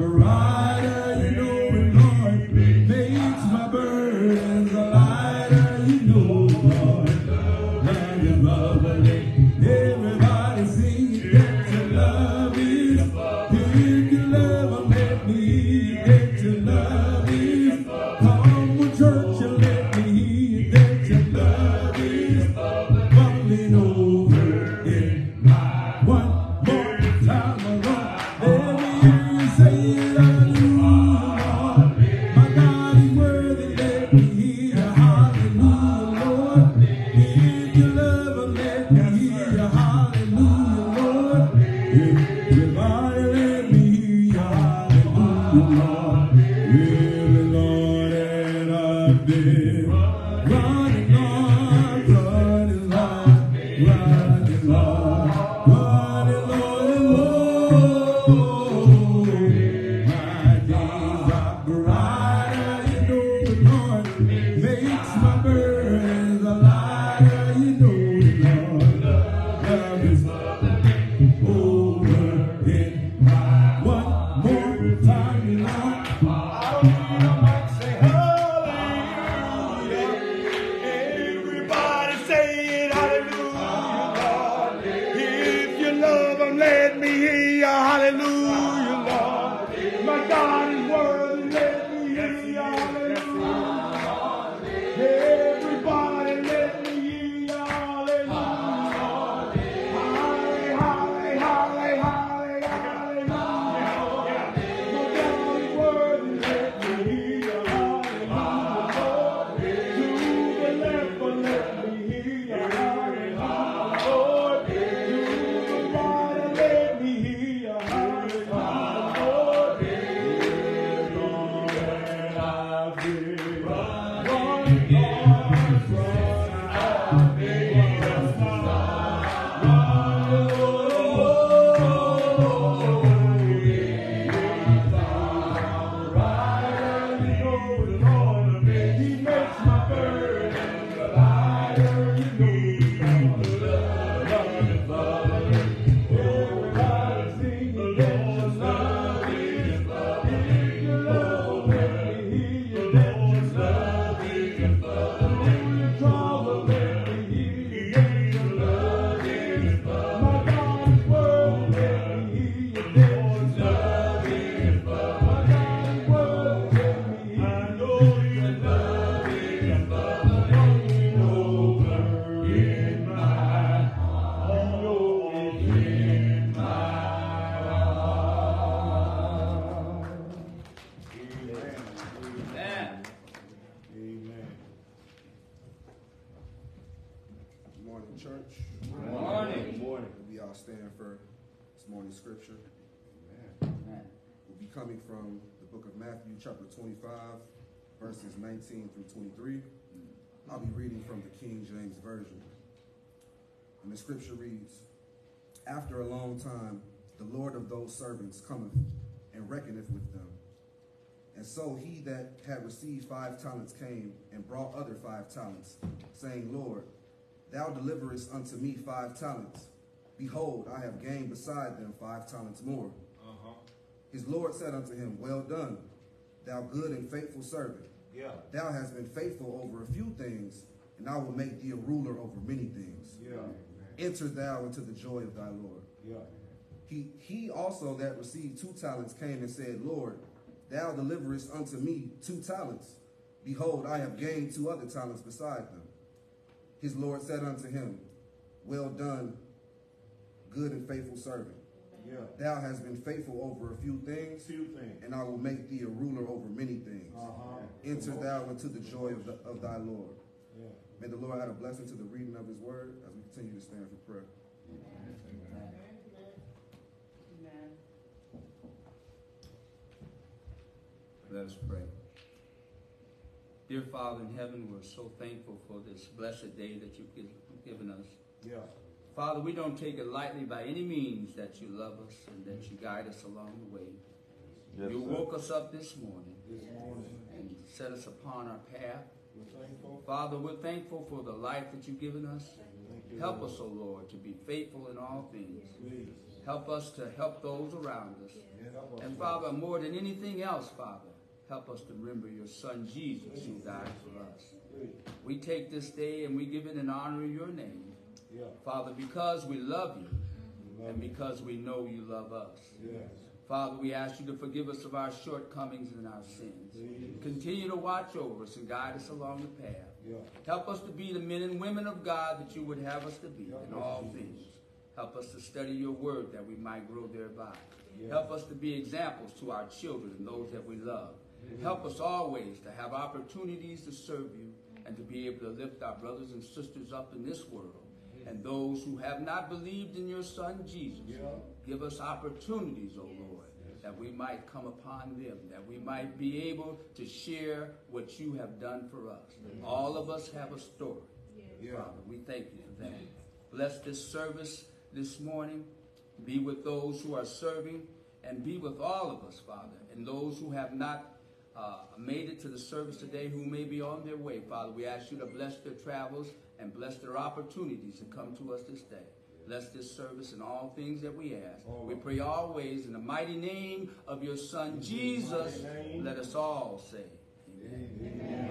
brighter chapter 25, verses 19 through 23. I'll be reading from the King James Version. And the scripture reads, After a long time, the Lord of those servants cometh and reckoneth with them. And so he that had received five talents came and brought other five talents, saying, Lord, thou deliverest unto me five talents. Behold, I have gained beside them five talents more. Uh -huh. His Lord said unto him, Well done, thou good and faithful servant. Yeah. Thou hast been faithful over a few things, and I will make thee a ruler over many things. Yeah. Enter thou into the joy of thy Lord. Yeah. He, he also that received two talents came and said, Lord, thou deliverest unto me two talents. Behold, I have gained two other talents beside them. His Lord said unto him, Well done, good and faithful servant. Yeah. Thou hast been faithful over a few things, few things, and I will make thee a ruler over many things. Uh -huh. Enter thou into the joy of, the, of thy Lord. Yeah. May the Lord add a blessing to the reading of his word as we continue to stand for prayer. Amen. Amen. Let us pray. Dear Father in heaven, we're so thankful for this blessed day that you've given us. Yeah. Father, we don't take it lightly by any means that you love us and that you guide us along the way. Yes, you sir. woke us up this morning, this morning, and set us upon our path. We're Father, we're thankful for the life that you've given us. You, Help Lord. us, O oh Lord, to be faithful in all things. Please. Help us to help those around us. And Father, more than anything else, Father, help us to remember your son Jesus who died for us. We take this day and we give it in honor of your name. Father, because we love you mm-hmm. and because we know you love us. Father, we ask you to forgive us of our shortcomings and our sins. Continue to watch over us and guide us along the path. Help us to be the men and women of God that you would have us to be in all things. Help us to study your word that we might grow thereby. Help us to be examples to our children and those that we love. Help us always to have opportunities to serve you and to be able to lift our brothers and sisters up in this world. And those who have not believed in your son Jesus, give us opportunities, O oh Lord, that we might come upon them, that we might be able to share what you have done for us. All of us have a story. Father, we thank you for that. Bless this service this morning. Be with those who are serving and be with all of us, Father, and those who have not uh, made it to the service today who may be on their way, Father. We ask you to bless their travels and bless their opportunities to come to us this day. Bless this service and all things that we ask. We pray always in the mighty name of your Son, Jesus. Let us all say, Amen.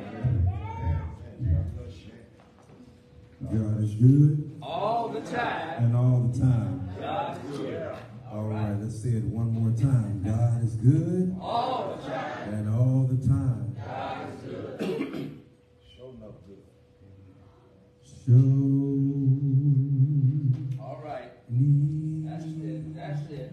God is good. All the time. And all the time. God is good. All right, let's say it one more time. God is good. All the time. And all the time. God is good. Show enough good. Show. All right. That's it. That's it.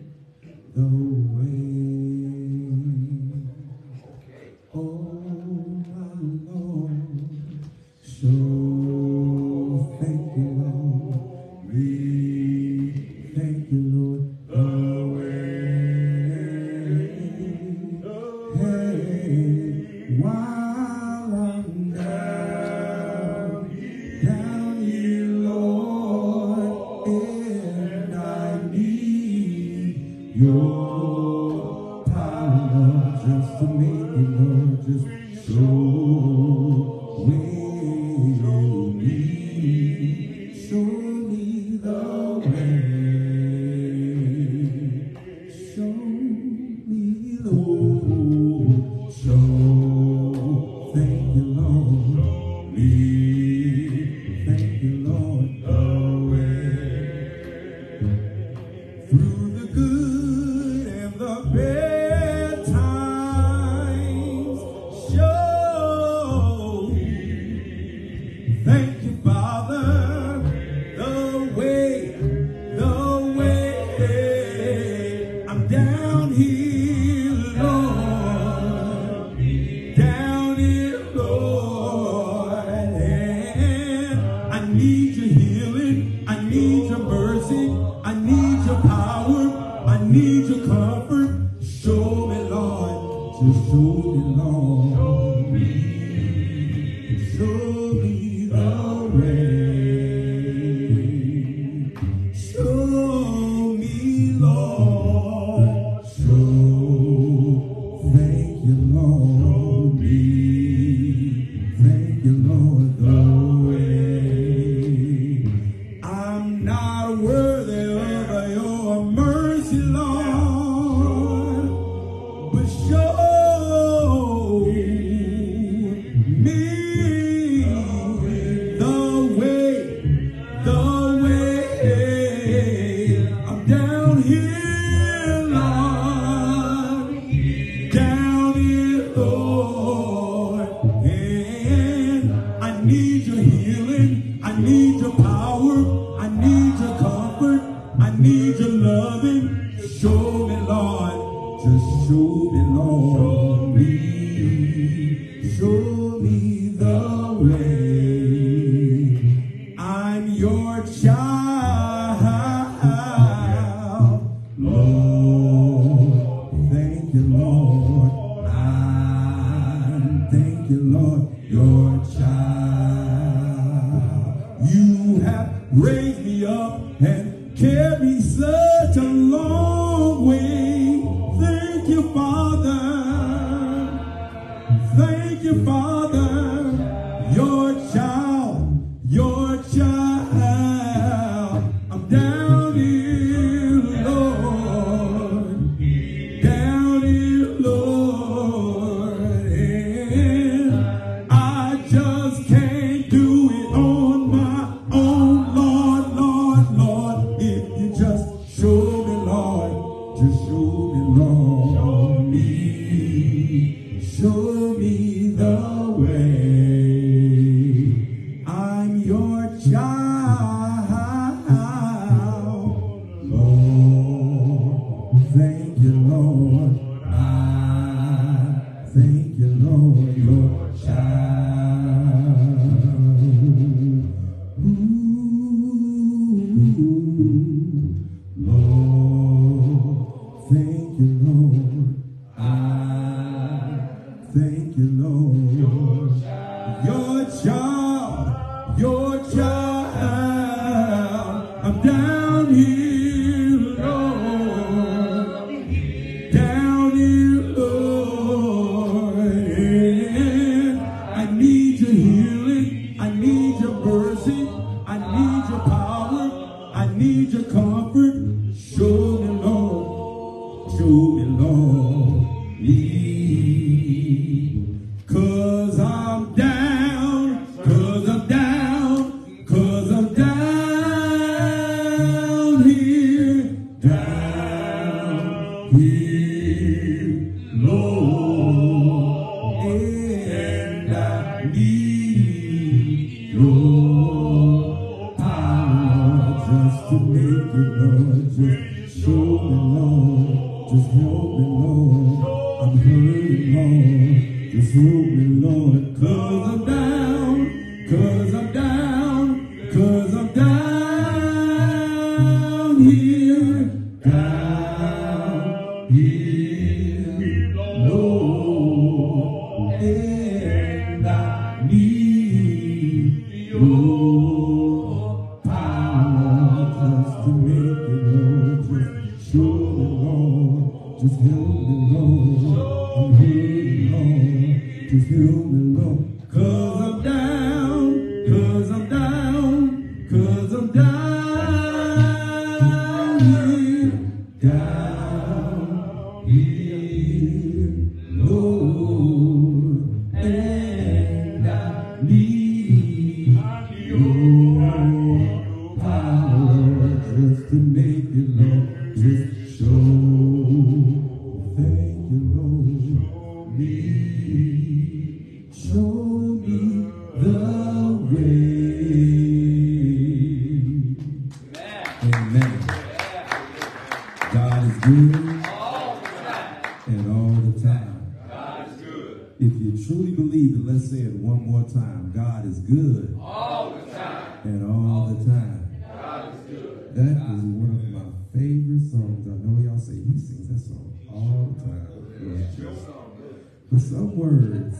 But some words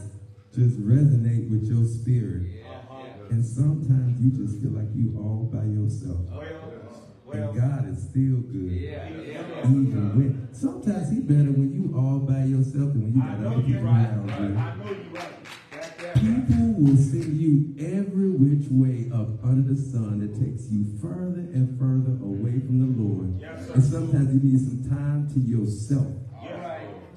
just resonate with your spirit. And sometimes you just feel like you all by yourself. And God is still good. Even when sometimes He better when you all by yourself than when you got other people around you. I know you right. People will send you every which way up under the sun that takes you further and further away from the Lord. Yes, and sometimes you need some time to yourself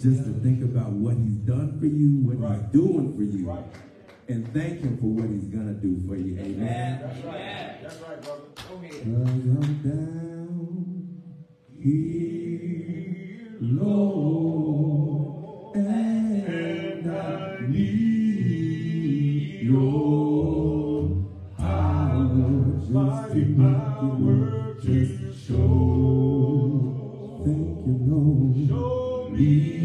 just to think about what he's done for you, what right. he's doing for you, right. and thank him for what he's gonna do for you. Amen. Amen. That's right. That's right, brother. Go ahead. I'm down here, Lord, and I need your power just to make it. Just show. Thank you, Lord. Show me.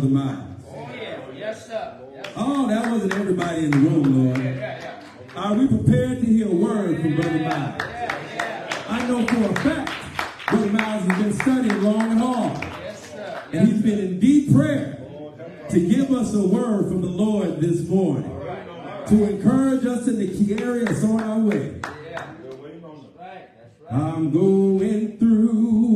Brother Oh, that wasn't everybody in the room, Lord. Are we prepared to hear a word from Brother Miles? I know for a fact Brother Miles has been studying long and hard. And he's been in deep prayer to give us a word from the Lord this morning. To encourage us in the key areas on our way. I'm going through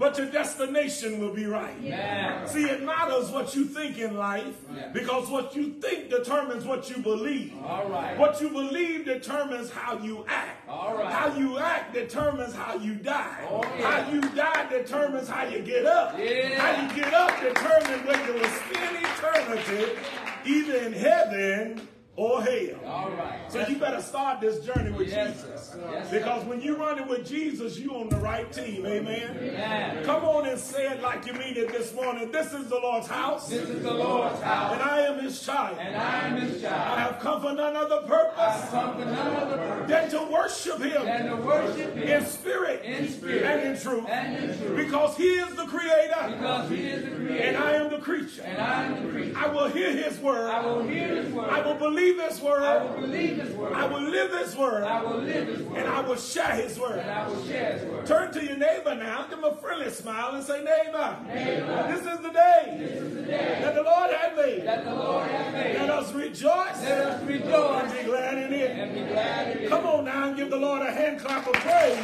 but your destination will be right. Yeah. See, it matters what you think in life yeah. because what you think determines what you believe. All right. What you believe determines how you act. All right. How you act determines how you die. Oh, yeah. How you die determines how you get up. Yeah. How you get up determines where you will spend eternity, either in heaven or hell. All right. So you better start this journey with yes, Jesus. Yes, because when you're running with Jesus, you're on the right team. Amen. Amen. Come on and say it like you mean it this morning. This is the Lord's house. This is the Lord's house. And I am his child. And I am his child. I have come for none other purpose. I have come for none other purpose. Than to worship him. Than to worship him. In spirit. In spirit. And in truth. And in truth. Because he is the creator. Because he is the creator. And I am the creature. And I am the creature. I will hear his word. I will hear his word. I will believe his word will believe his word. I will live his word. I will live his word. And I will share his word. And I will share his word. Turn to your neighbor now. Give him a friendly smile and say, neighbor. Neighbor. This is the day. This is the day. That the Lord has made. That the Lord made. Let us rejoice. Let us rejoice. And be glad in it. And be glad in it. Come on now and give the Lord a hand clap of praise.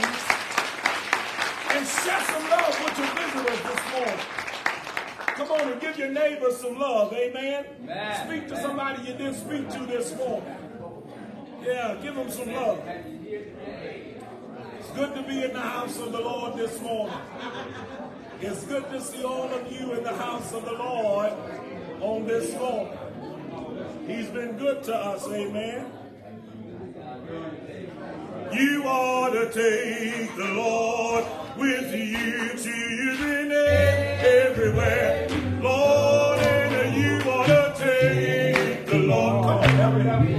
And share some love with your visitors this morning. Come on and give your neighbor some love. Amen. Amen. Speak to somebody you didn't speak to this morning. Yeah, give them some love. It's good to be in the house of the Lord this morning. It's good to see all of you in the house of the Lord on this morning. He's been good to us. Amen. You ought to take the Lord with you to his everywhere. Lord, and you ought to take the Lord.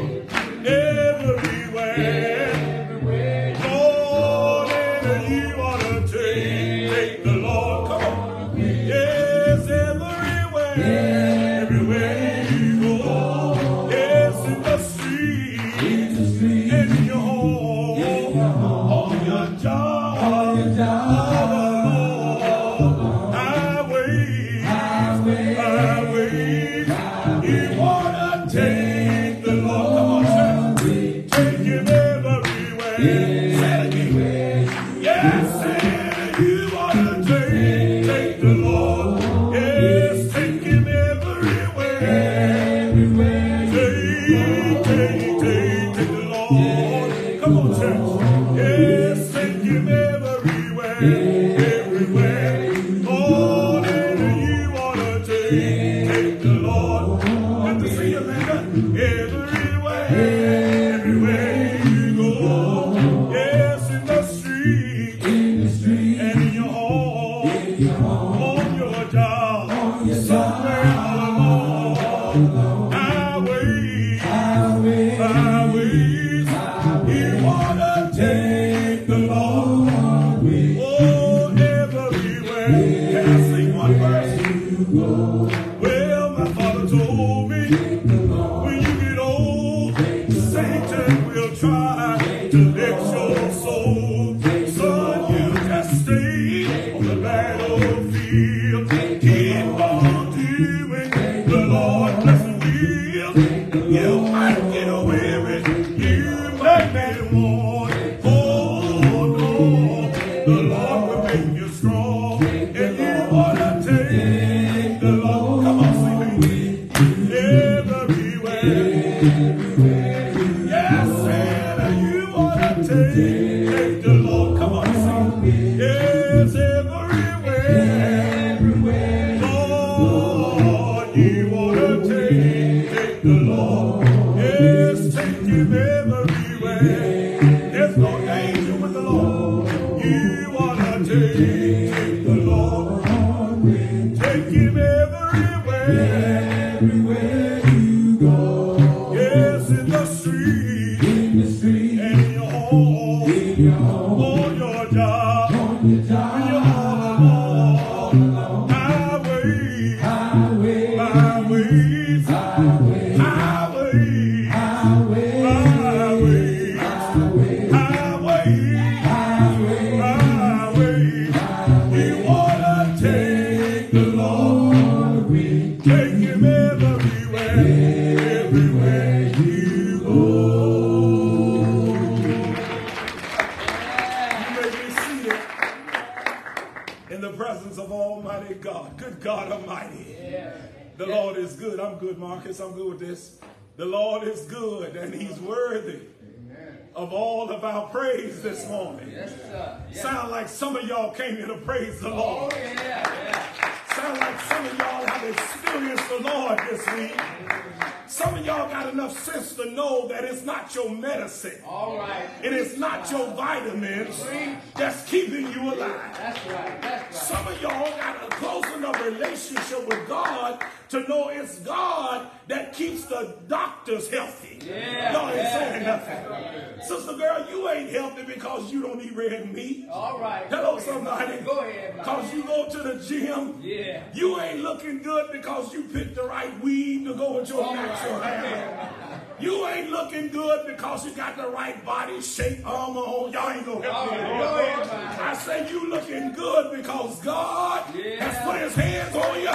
You ain't looking good because you got the right body shape, armor on. Y'all ain't gonna help me. I say you looking good because God yeah. has put his hands on you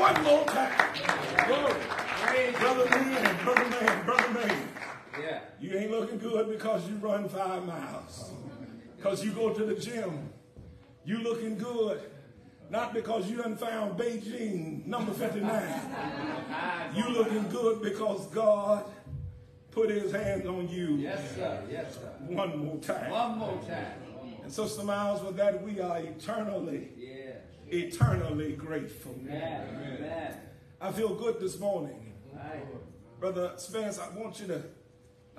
one more time. Brother man, brother man, brother man. Yeah. You ain't looking good because you run five miles. Because you go to the gym. You looking good not because you done found Beijing number 59. you looking good because God put his hands on you. Yes, sir. Yes, sir. One more time. One more time. And Sister Miles, for that we are eternally, yeah. eternally grateful. Amen. Amen. I feel good this morning. Right. Brother Spence, I want you to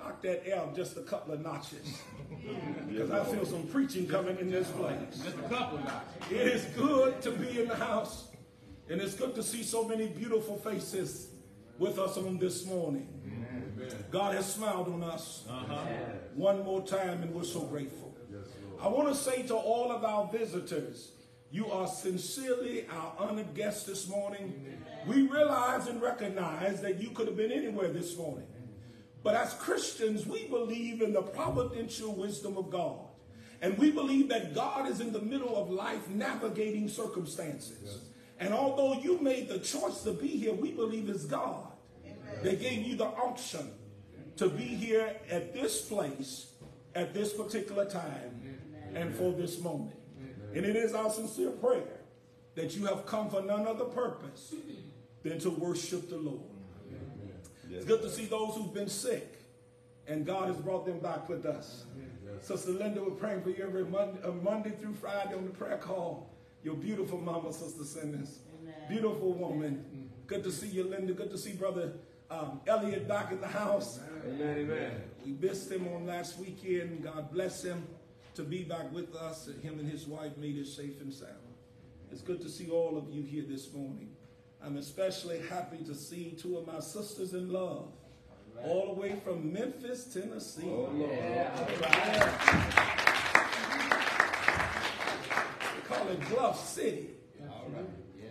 knock that L just a couple of notches. Because I feel some preaching coming in this place. Just a couple of notches. It is good to be in the house. And it's good to see so many beautiful faces with us on this morning. God has smiled on us uh-huh. one more time, and we're so grateful. I want to say to all of our visitors, you are sincerely our honored guest this morning. We realize and recognize that you could have been anywhere this morning. But as Christians, we believe in the providential wisdom of God. And we believe that God is in the middle of life navigating circumstances. And although you made the choice to be here, we believe it's God that gave you the option to be here at this place at this particular time and for this moment. And it is our sincere prayer that you have come for none other purpose than to worship the Lord. It's good to see those who've been sick and God has brought them back with us. Sister Linda, we're praying for you every Monday, uh, Monday through Friday on the prayer call. Your beautiful mama, Sister Simmons. Beautiful woman. Good to see you, Linda. Good to see Brother um, Elliot back in the house. Amen, amen. We missed him on last weekend. God bless him to be back with us. And him and his wife made it safe and sound. It's good to see all of you here this morning. I'm especially happy to see two of my sisters in love, all the way from Memphis, Tennessee. Oh, Lord. They call it Bluff City.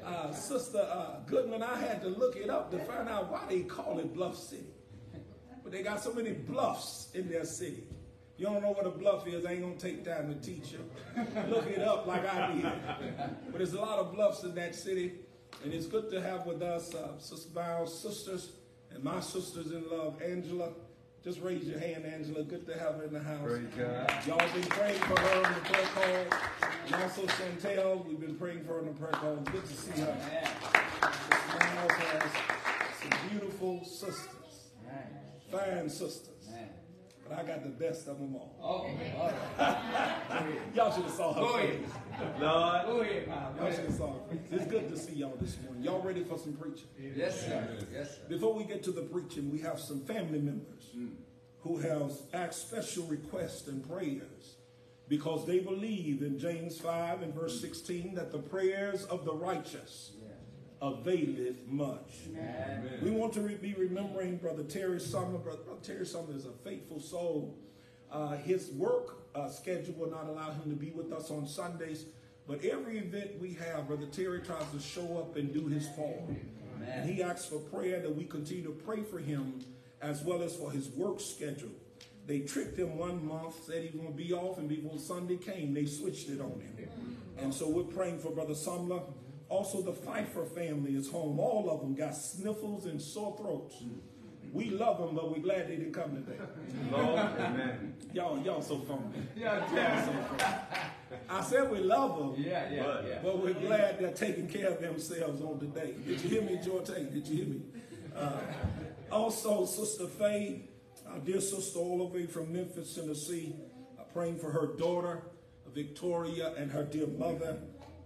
Uh, Sister uh, Goodman, I had to look it up to find out why they call it Bluff City. But they got so many bluffs in their city. You don't know what a bluff is, I ain't gonna take time to teach you. Look it up like I did. But there's a lot of bluffs in that city. And it's good to have with us uh, Sister Val's sisters and my sisters in love, Angela. Just raise your hand, Angela. Good to have her in the house. Praise Y'all been praying for her in the prayer call. And also Chantel, we've been praying for her in the prayer call. Good to see her. Sister Miles has some beautiful sisters. Fine sisters. But I got the best of them all. Okay. All right. Y'all should have saw her Go ahead. Lord. Go ahead, Mom. Y'all should have saw her. It's good to see y'all this morning. Y'all ready for some preaching? Yes, sir. Yes, sir. Before we get to the preaching, we have some family members mm. who have asked special requests and prayers because they believe in James 5 and verse 16 that the prayers of the righteous availeth much. We want to re- be remembering Brother Terry Summer. Brother, Brother Terry Summer is a faithful soul. Uh, his work uh, schedule will not allow him to be with us on Sundays, but every event we have, Brother Terry tries to show up and do his part. And he asks for prayer that we continue to pray for him as well as for his work schedule. They tricked him one month, said he was going to be off, and before Sunday came, they switched it on him. And so we're praying for Brother Sumler. Also, the Pfeiffer family is home. All of them got sniffles and sore throats. We love them, but we're glad they didn't come today. Lord. Amen. Y'all, y'all so funny. Yeah, Y'all so funny. I said we love them, Yeah, yeah, But- yeah. but we're glad they're taking care of themselves on today. Did you hear me, Jorte? Did you hear me? Uh, also, Sister Faye, our dear sister all the way from Memphis, Tennessee, uh, praying for her daughter, Victoria, and her dear mother,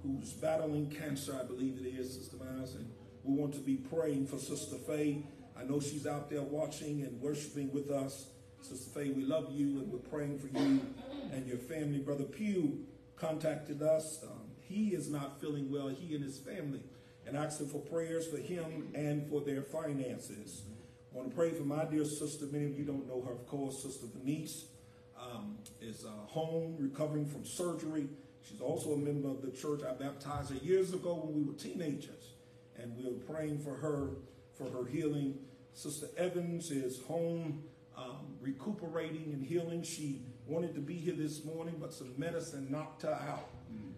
who's battling cancer, I believe it is, Sister Miles. And we want to be praying for Sister Faye. I know she's out there watching and worshiping with us. Sister Faye, we love you and we're praying for you and your family. Brother Pugh contacted us. Um, he is not feeling well, he and his family, and asking for prayers for him and for their finances. I want to pray for my dear sister. Many of you don't know her, of course, Sister Denise um, is uh, home recovering from surgery. She's also a member of the church I baptized her years ago when we were teenagers, and we were praying for her for her healing. Sister Evans is home um, recuperating and healing. She wanted to be here this morning, but some medicine knocked her out,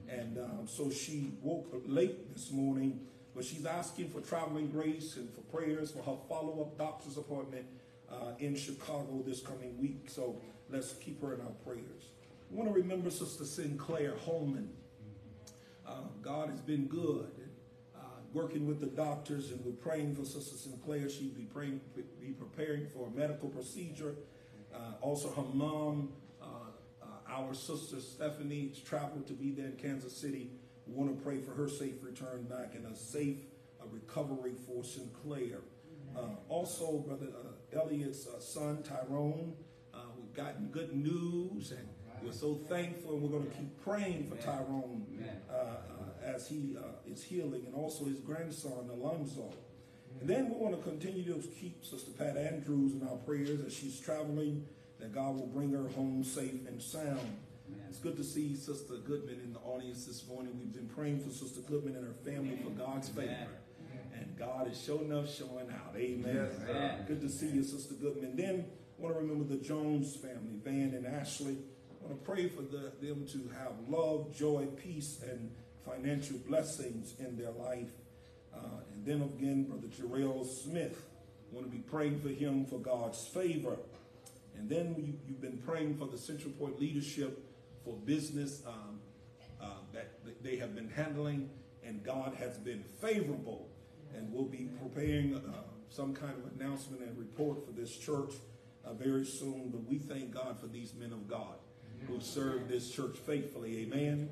and um, so she woke up late this morning. But she's asking for traveling grace and for prayers for her follow-up doctor's appointment uh, in Chicago this coming week. So let's keep her in our prayers. We want to remember Sister Sinclair Holman. Uh, God has been good. Uh, working with the doctors, and we're praying for Sister Sinclair. She'll be praying, be preparing for a medical procedure. Uh, also, her mom, uh, uh, our sister Stephanie, traveled to be there in Kansas City. We want to pray for her safe return back and a safe recovery for Sinclair. Also, Brother Elliot's son, Tyrone, we've gotten good news and we're so thankful and we're going to keep praying for Tyrone uh, uh, as he uh, is healing and also his grandson, Alonzo. And then we want to continue to keep Sister Pat Andrews in our prayers as she's traveling, that God will bring her home safe and sound. It's good to see Sister Goodman in the audience this morning. We've been praying for Sister Goodman and her family for God's favor. And God is showing up, showing out. Amen. Amen. Good to see you, Sister Goodman. Then I want to remember the Jones family, Van and Ashley. I want to pray for the, them to have love, joy, peace, and financial blessings in their life. Uh, and then again, Brother Jarrell Smith. I want to be praying for him for God's favor. And then you, you've been praying for the Central Pointe leadership for business um, uh, that they have been handling, and God has been favorable. And we'll be preparing uh, some kind of announcement and report for this church uh, very soon. But we thank God for these men of God who serve this church faithfully. Amen.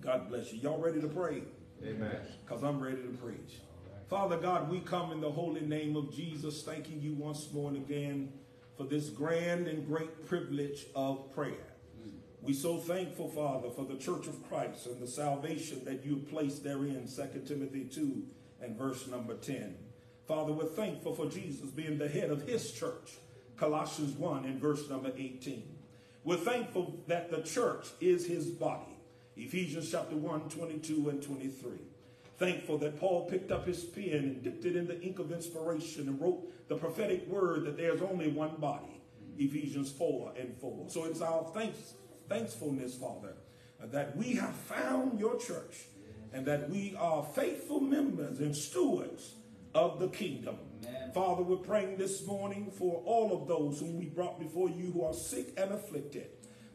God bless you. Y'all ready to pray? Amen. Because I'm ready to preach. Father God, we come in the holy name of Jesus, thanking you once more and again for this grand and great privilege of prayer. We so thankful, Father, for the church of Christ and the salvation that you placed therein, 2 Timothy 2 and verse number 10. Father, we're thankful for Jesus being the head of his church, Colossians 1 and verse number 18. We're thankful that the church is his body, Ephesians chapter 1, 22 and 23. Thankful that Paul picked up his pen and dipped it in the ink of inspiration and wrote the prophetic word that there's only one body, Ephesians 4 and 4. So it's our thanks, thankfulness, Father, that we have found your church and that we are faithful members and stewards of the kingdom. Father, we're praying this morning for all of those whom we brought before you who are sick and afflicted.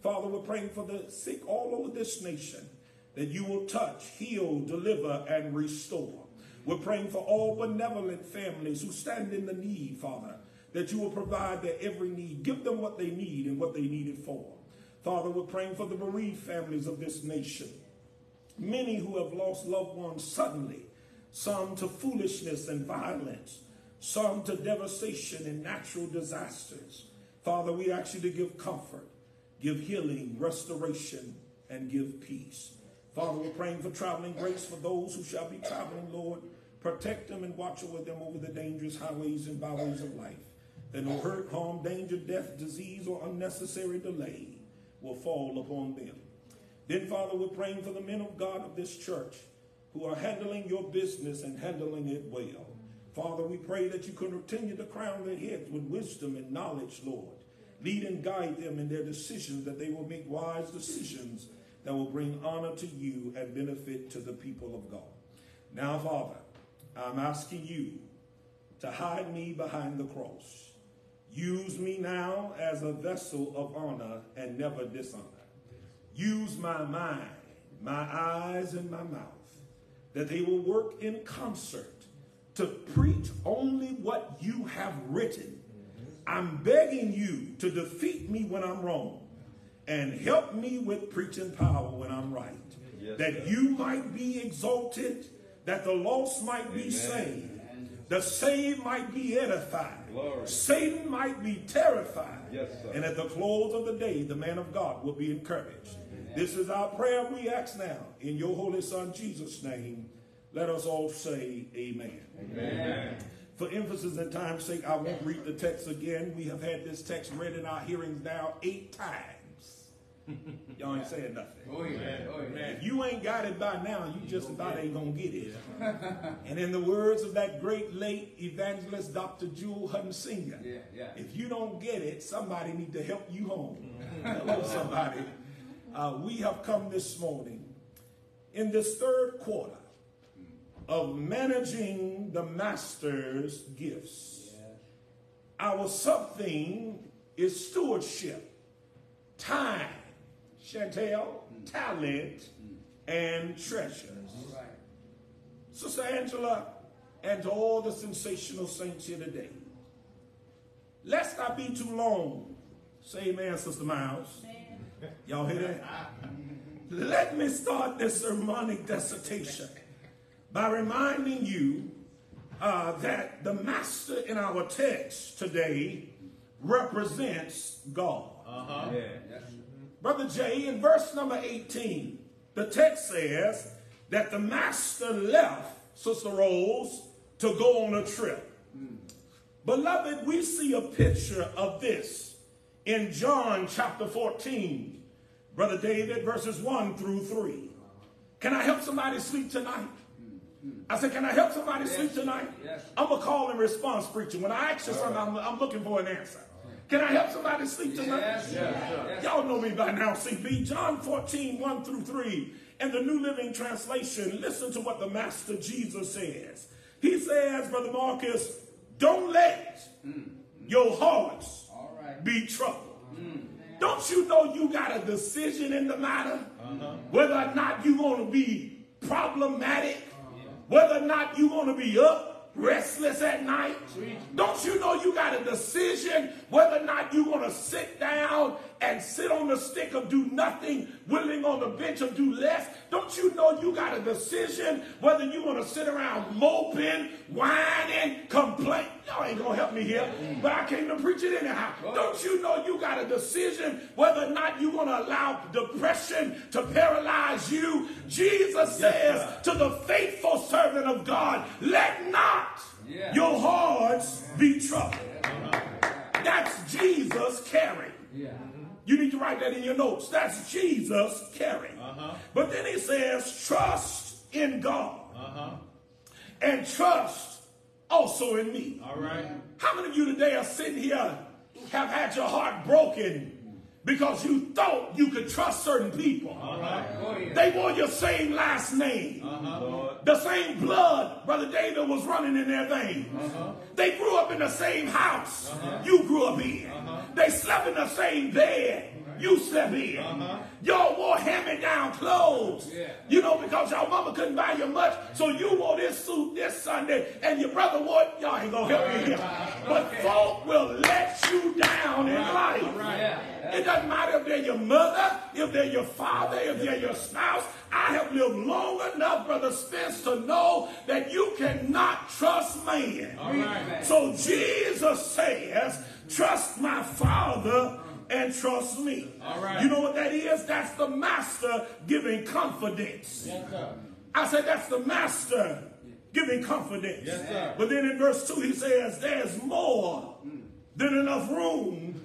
Father, we're praying for the sick all over this nation that you will touch, heal, deliver, and restore. We're praying for all benevolent families who stand in the need, Father, that you will provide their every need. Give them what they need and what they need it for. Father, we're praying for the bereaved families of this nation. Many who have lost loved ones suddenly, some to foolishness and violence, some to devastation and natural disasters. Father, we ask you to give comfort, give healing, restoration, and give peace. Father, we're praying for traveling grace for those who shall be traveling, Lord. Protect them and watch over them over the dangerous highways and byways of life. That no hurt, harm, danger, death, disease, or unnecessary delay will fall upon them. Then, Father, we're praying for the men of God of this church who are handling your business and handling it well. Father, we pray that you continue to crown their heads with wisdom and knowledge, Lord. Lead and guide them in their decisions, that they will make wise decisions that will bring honor to you and benefit to the people of God. Now, Father, I'm asking you to hide me behind the cross. Use me now as a vessel of honor and never dishonor. Use my mind, my eyes, and my mouth, that they will work in concert to preach only what you have written. I'm begging you to defeat me when I'm wrong and help me with preaching power when I'm right. Yes, that you might be exalted, that the lost might be Amen. saved, the saved might be edified, Glory. Satan might be terrified, Yes, and at the close of the day, the man of God will be encouraged. This is our prayer we ask now in your holy Son Jesus' name. Let us all say amen. Amen. For emphasis and time's sake, I won't read the text again. We have had this text read in our hearings now eight times. Y'all ain't saying nothing. Oh, yeah. Oh, yeah. If you ain't got it by now, you just about ain't gonna get it. and in the words of that great late evangelist, Dr. Jewel Hutton Singer, Yeah, yeah. if you don't get it, somebody need to help you home. Hello, somebody. Uh, we have come this morning in this third quarter of managing the master's gifts. Our something is stewardship, time, Chantel, mm. talent, mm. and treasures. Right. Sister Angela, and to all the sensational saints here today. Lest I be too long, say amen, Sister Miles. Y'all hear that? Let me start this sermonic dissertation by reminding you uh, that the master in our text today represents God. Uh-huh. Yeah. Brother Jay, in verse number 18, the text says that the master left Sister Rose to go on a trip. Beloved, we see a picture of this in John chapter 14, Brother David, verses 1 through 3. Can I help somebody sleep tonight? Hmm. I said, Can I help somebody Yes. sleep tonight? Yes. I'm a call and response preacher. When I ask you something, I'm, I'm looking for an answer. Can I help somebody sleep tonight? Yes, yes. Y'all know me by now, CB. John 14, 1 through 3. In the New Living Translation, listen to what the Master Jesus says. He says, Brother Marcus, don't let your hearts right. be troubled. Don't you know you got a decision in the matter? Whether or not you're going to be problematic, whether or not you're going to be up restless at night. Don't you know you got a decision whether or not you're going to sit down and sit on the stick of do nothing, willing on the bench of do less? Don't you know you got a decision whether you want to sit around moping, whining, complaining? Y'all ain't going to help me here, but I came to preach it anyhow. Don't you know you got a decision whether or not you want to allow depression to paralyze you? Jesus says to the faithful servant of God, let not your hearts be troubled. That's Jesus caring. Yeah. You need to write that in your notes. That's Jesus caring. But then he says, trust in God Uh-huh. and trust also in me. All right. How many of you today are sitting here have had your heart broken because you thought you could trust certain people? All right. Go. They wore your same last name. Uh-huh. The same blood, Brother David, was running in their veins. Uh-huh. They grew up in the same house uh-huh. you grew up in. Uh-huh. They slept in the same bed you slept in. Y'all wore hand-me-down clothes. Yeah. You know, because y'all mama couldn't buy you much, so you wore this suit this Sunday, and your brother wore it. Y'all ain't gonna help me here. But folk will let you down in life. It doesn't matter if they're your mother, if they're your father, if they're your spouse. I have lived long enough, Brother Spence, to know that you cannot trust man. right. So Jesus says, trust my Father and trust me. All right. You know what that is? That's the master giving confidence. Yes. I said that's the master giving confidence. Yes, sir. But then in verse 2 he says, there's more mm. than enough room.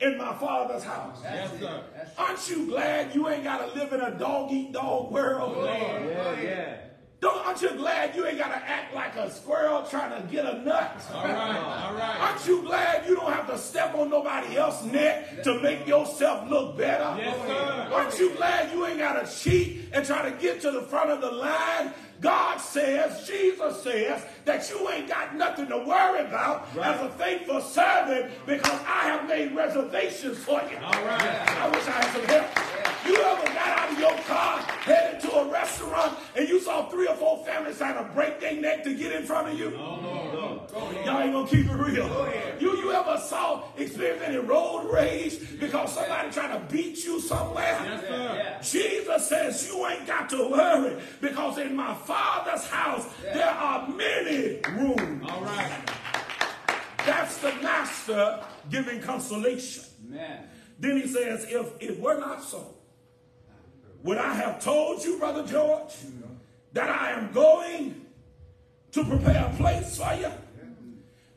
In my father's house. Yes, sir. Aren't you glad you ain't got to live in a dog eat dog world? Yeah, yeah. Don't, aren't you glad you ain't got to act like a squirrel trying to get a nut? All right. All right. Aren't you glad you don't have to step on nobody else's neck to make yourself look better? Yes, sir. Aren't you glad you ain't got to cheat and try to get to the front of the line? God says, Jesus says, that you ain't got nothing to worry about as a faithful servant because I have made reservations for you. All right. I wish I had some help. You ever got out of your car, headed to a restaurant, and you saw three or four families trying to break their neck to get in front of you? Oh, no, no. Y'all ain't gonna keep it real. You you ever saw experience any road rage because somebody trying to beat you somewhere? Yes, sir. Jesus says you ain't got to worry because in my father's house there are many rooms. All right. That's the master giving consolation. Man. Then he says, if it were not so, would I have told you, Brother George, that I am going to prepare a place for you?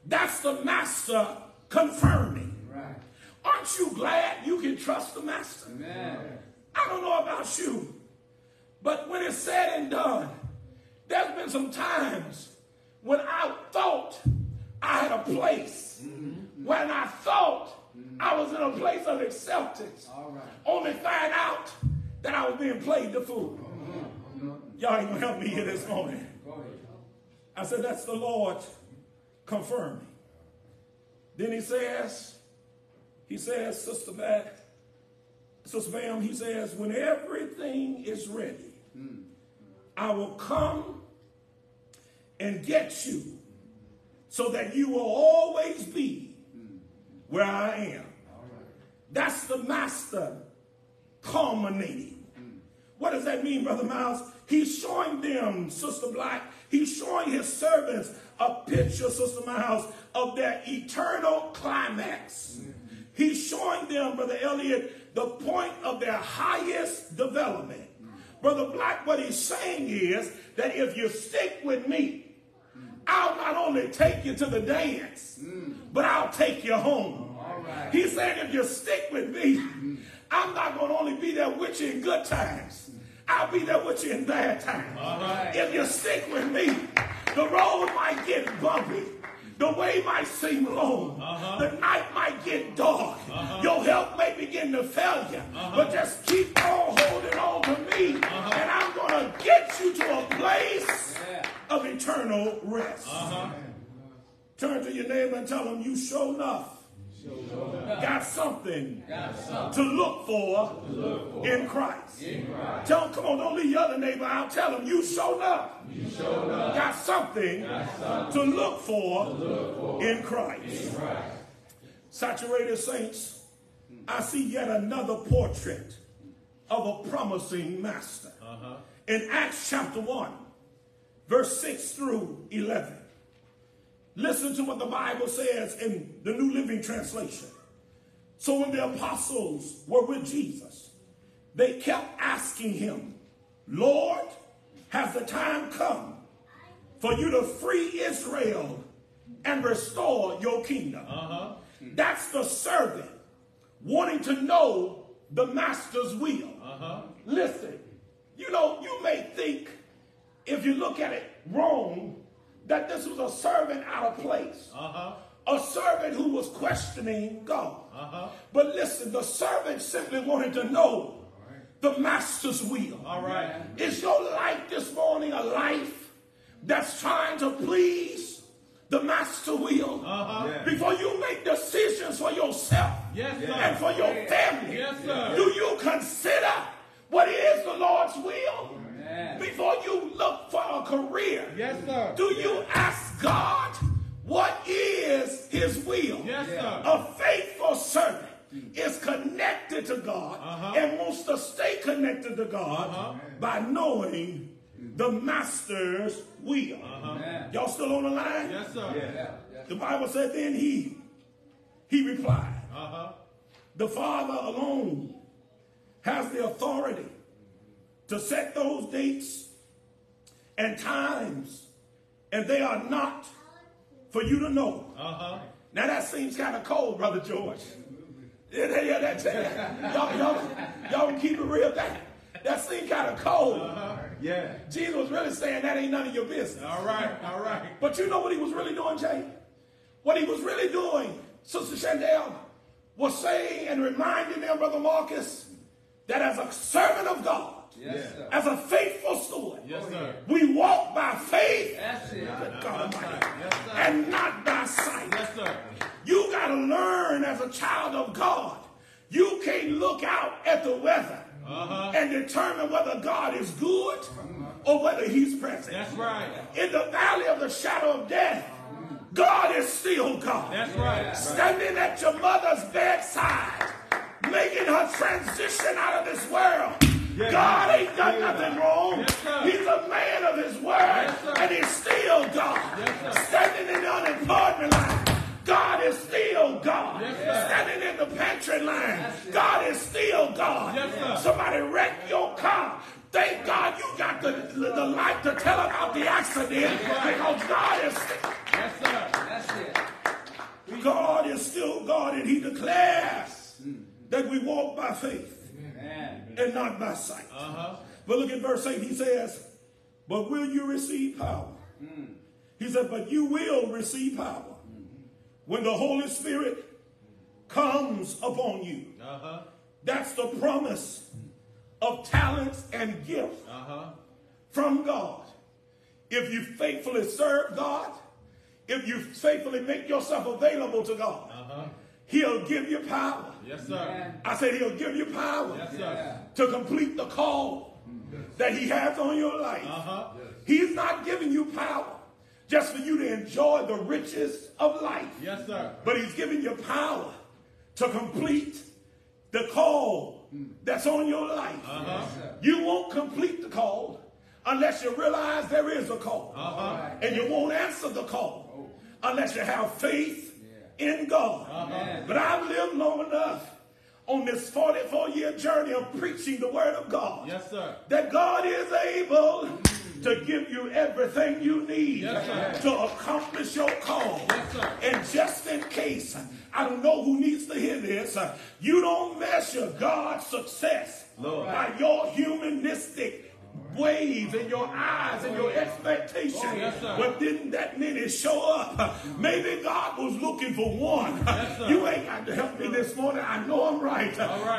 That's the master confirming. Right. Aren't you glad you can trust the master? I don't know about you, but when it's said and done, there's been some times when I thought I had a place, mm-hmm. when I thought I was in a place of acceptance, All right. only find out that I was being played the fool. Y'all ain't gonna help me here this morning. I said, that's the Lord confirming. Then he says, he says, Sister Bat, Sister Bam, he says, when everything is ready, I will come and get you so that you will always be where I am. That's the master culminating. What does that mean, Brother Miles? He's showing them, Sister Black, he's showing his servants a picture, Sister Miles, of their eternal climax. He's showing them, Brother Elliot, the point of their highest development. Brother Black, what he's saying is that if you stick with me, I'll not only take you to the dance, but I'll take you home. He's saying if you stick with me, I'm not going to only be there with you in good times. I'll be there with you in bad times. If you stick with me, the road might get bumpy. The way might seem long. Uh-huh. The night might get dark. Uh-huh. Your health may begin to fail you. Uh-huh. But just keep on holding on to me. And I'm going to get you to a place of eternal rest. Turn to your neighbor and tell him you show enough. Got something to look for in Christ. Tell him, come on, don't leave your other neighbor out. Tell him you showed up. Got something to look for in Christ. Saturated saints, I see yet another portrait of a promising master. Uh-huh. In Acts chapter 1, verse 6 through 11. Listen to what the Bible says in the New Living Translation. So when the apostles were with Jesus, they kept asking him, Lord, has the time come for you to free Israel and restore your kingdom? Uh-huh. That's the servant wanting to know the master's will. Uh-huh. Listen, you know, you may think, if you look at it wrong, that this was a servant out of place. A servant who was questioning God. But listen, the servant simply wanted to know the master's will. All right. Is your life this morning a life that's trying to please the master will? Uh-huh. Before you make decisions for yourself Yes, sir. and for your family, Yes, sir. do you consider what is the Lord's will? Before you look for a career, Yes, sir. do you ask God what is his will? Yes, sir. A faithful servant is connected to God Uh-huh. and wants to stay connected to God by knowing the master's will. Y'all still on the line? Yes, sir. The Bible said then he he replied, Uh-huh. the Father alone has the authority to set those dates and times, and they are not for you to know. Uh-huh. Now that seems kind of cold, Brother George. Yeah, yeah, that's it. Y'all, y'all, y'all keep it real. That, that seems kind of cold. Yeah. Jesus was really saying that ain't none of your business. All right. All right. But you know what he was really doing, Jay? What he was really doing, Sister Chandel, was saying and reminding them, Brother Marcus, that as a servant of God, Yes, sir. as a faithful steward, Yes, sir. we walk by faith That's it. God Almighty, and not by sight. Yes, sir. You got to learn as a child of God. You can't look out at the weather Uh-huh. and determine whether God is good or whether he's present. That's right. In the valley of the shadow of death, God is still God. That's right. Standing at your mother's bedside, making her transition out of this world. God ain't done nothing wrong. Yes. He's a man of his word, and he's still God. Standing in the unemployment line, God is still God. Standing in the pantry line, God is still God. Somebody wrecked your car. Thank God you got the, the, light to tell about the accident because God is. Yes, sir. That's it. God is still God, and He declares that we walk by faith Man. and not by sight. Uh-huh. But look at verse 8. He says, But will you receive power? He said, But you will receive power when the Holy Spirit comes upon you. Uh-huh. That's the promise of talents and gifts Uh-huh. from God. If you faithfully serve God, if you faithfully make yourself available to God, Uh-huh. He'll give you power. Yes, sir. I said He'll give you power Yes, sir. to complete the call that He has on your life. Uh-huh. He's not giving you power just for you to enjoy the riches of life, Yes, sir. but He's giving you power to complete the call that's on your life. You won't complete the call unless you realize there is a call. And you won't answer the call unless you have faith in God. But I've lived long enough on this 44 year journey of preaching the word of God. Yes, sir. That God is able to give you everything you need Yes, to accomplish your call. Yes, sir. And just in case, I don't know who needs to hear this, you don't measure God's success Lord. by your humanistic ways and your eyes and your expectation. Oh, yes, but didn't that many show up? Maybe God was looking for one. Yes, you ain't got to help me this morning. I know I'm right.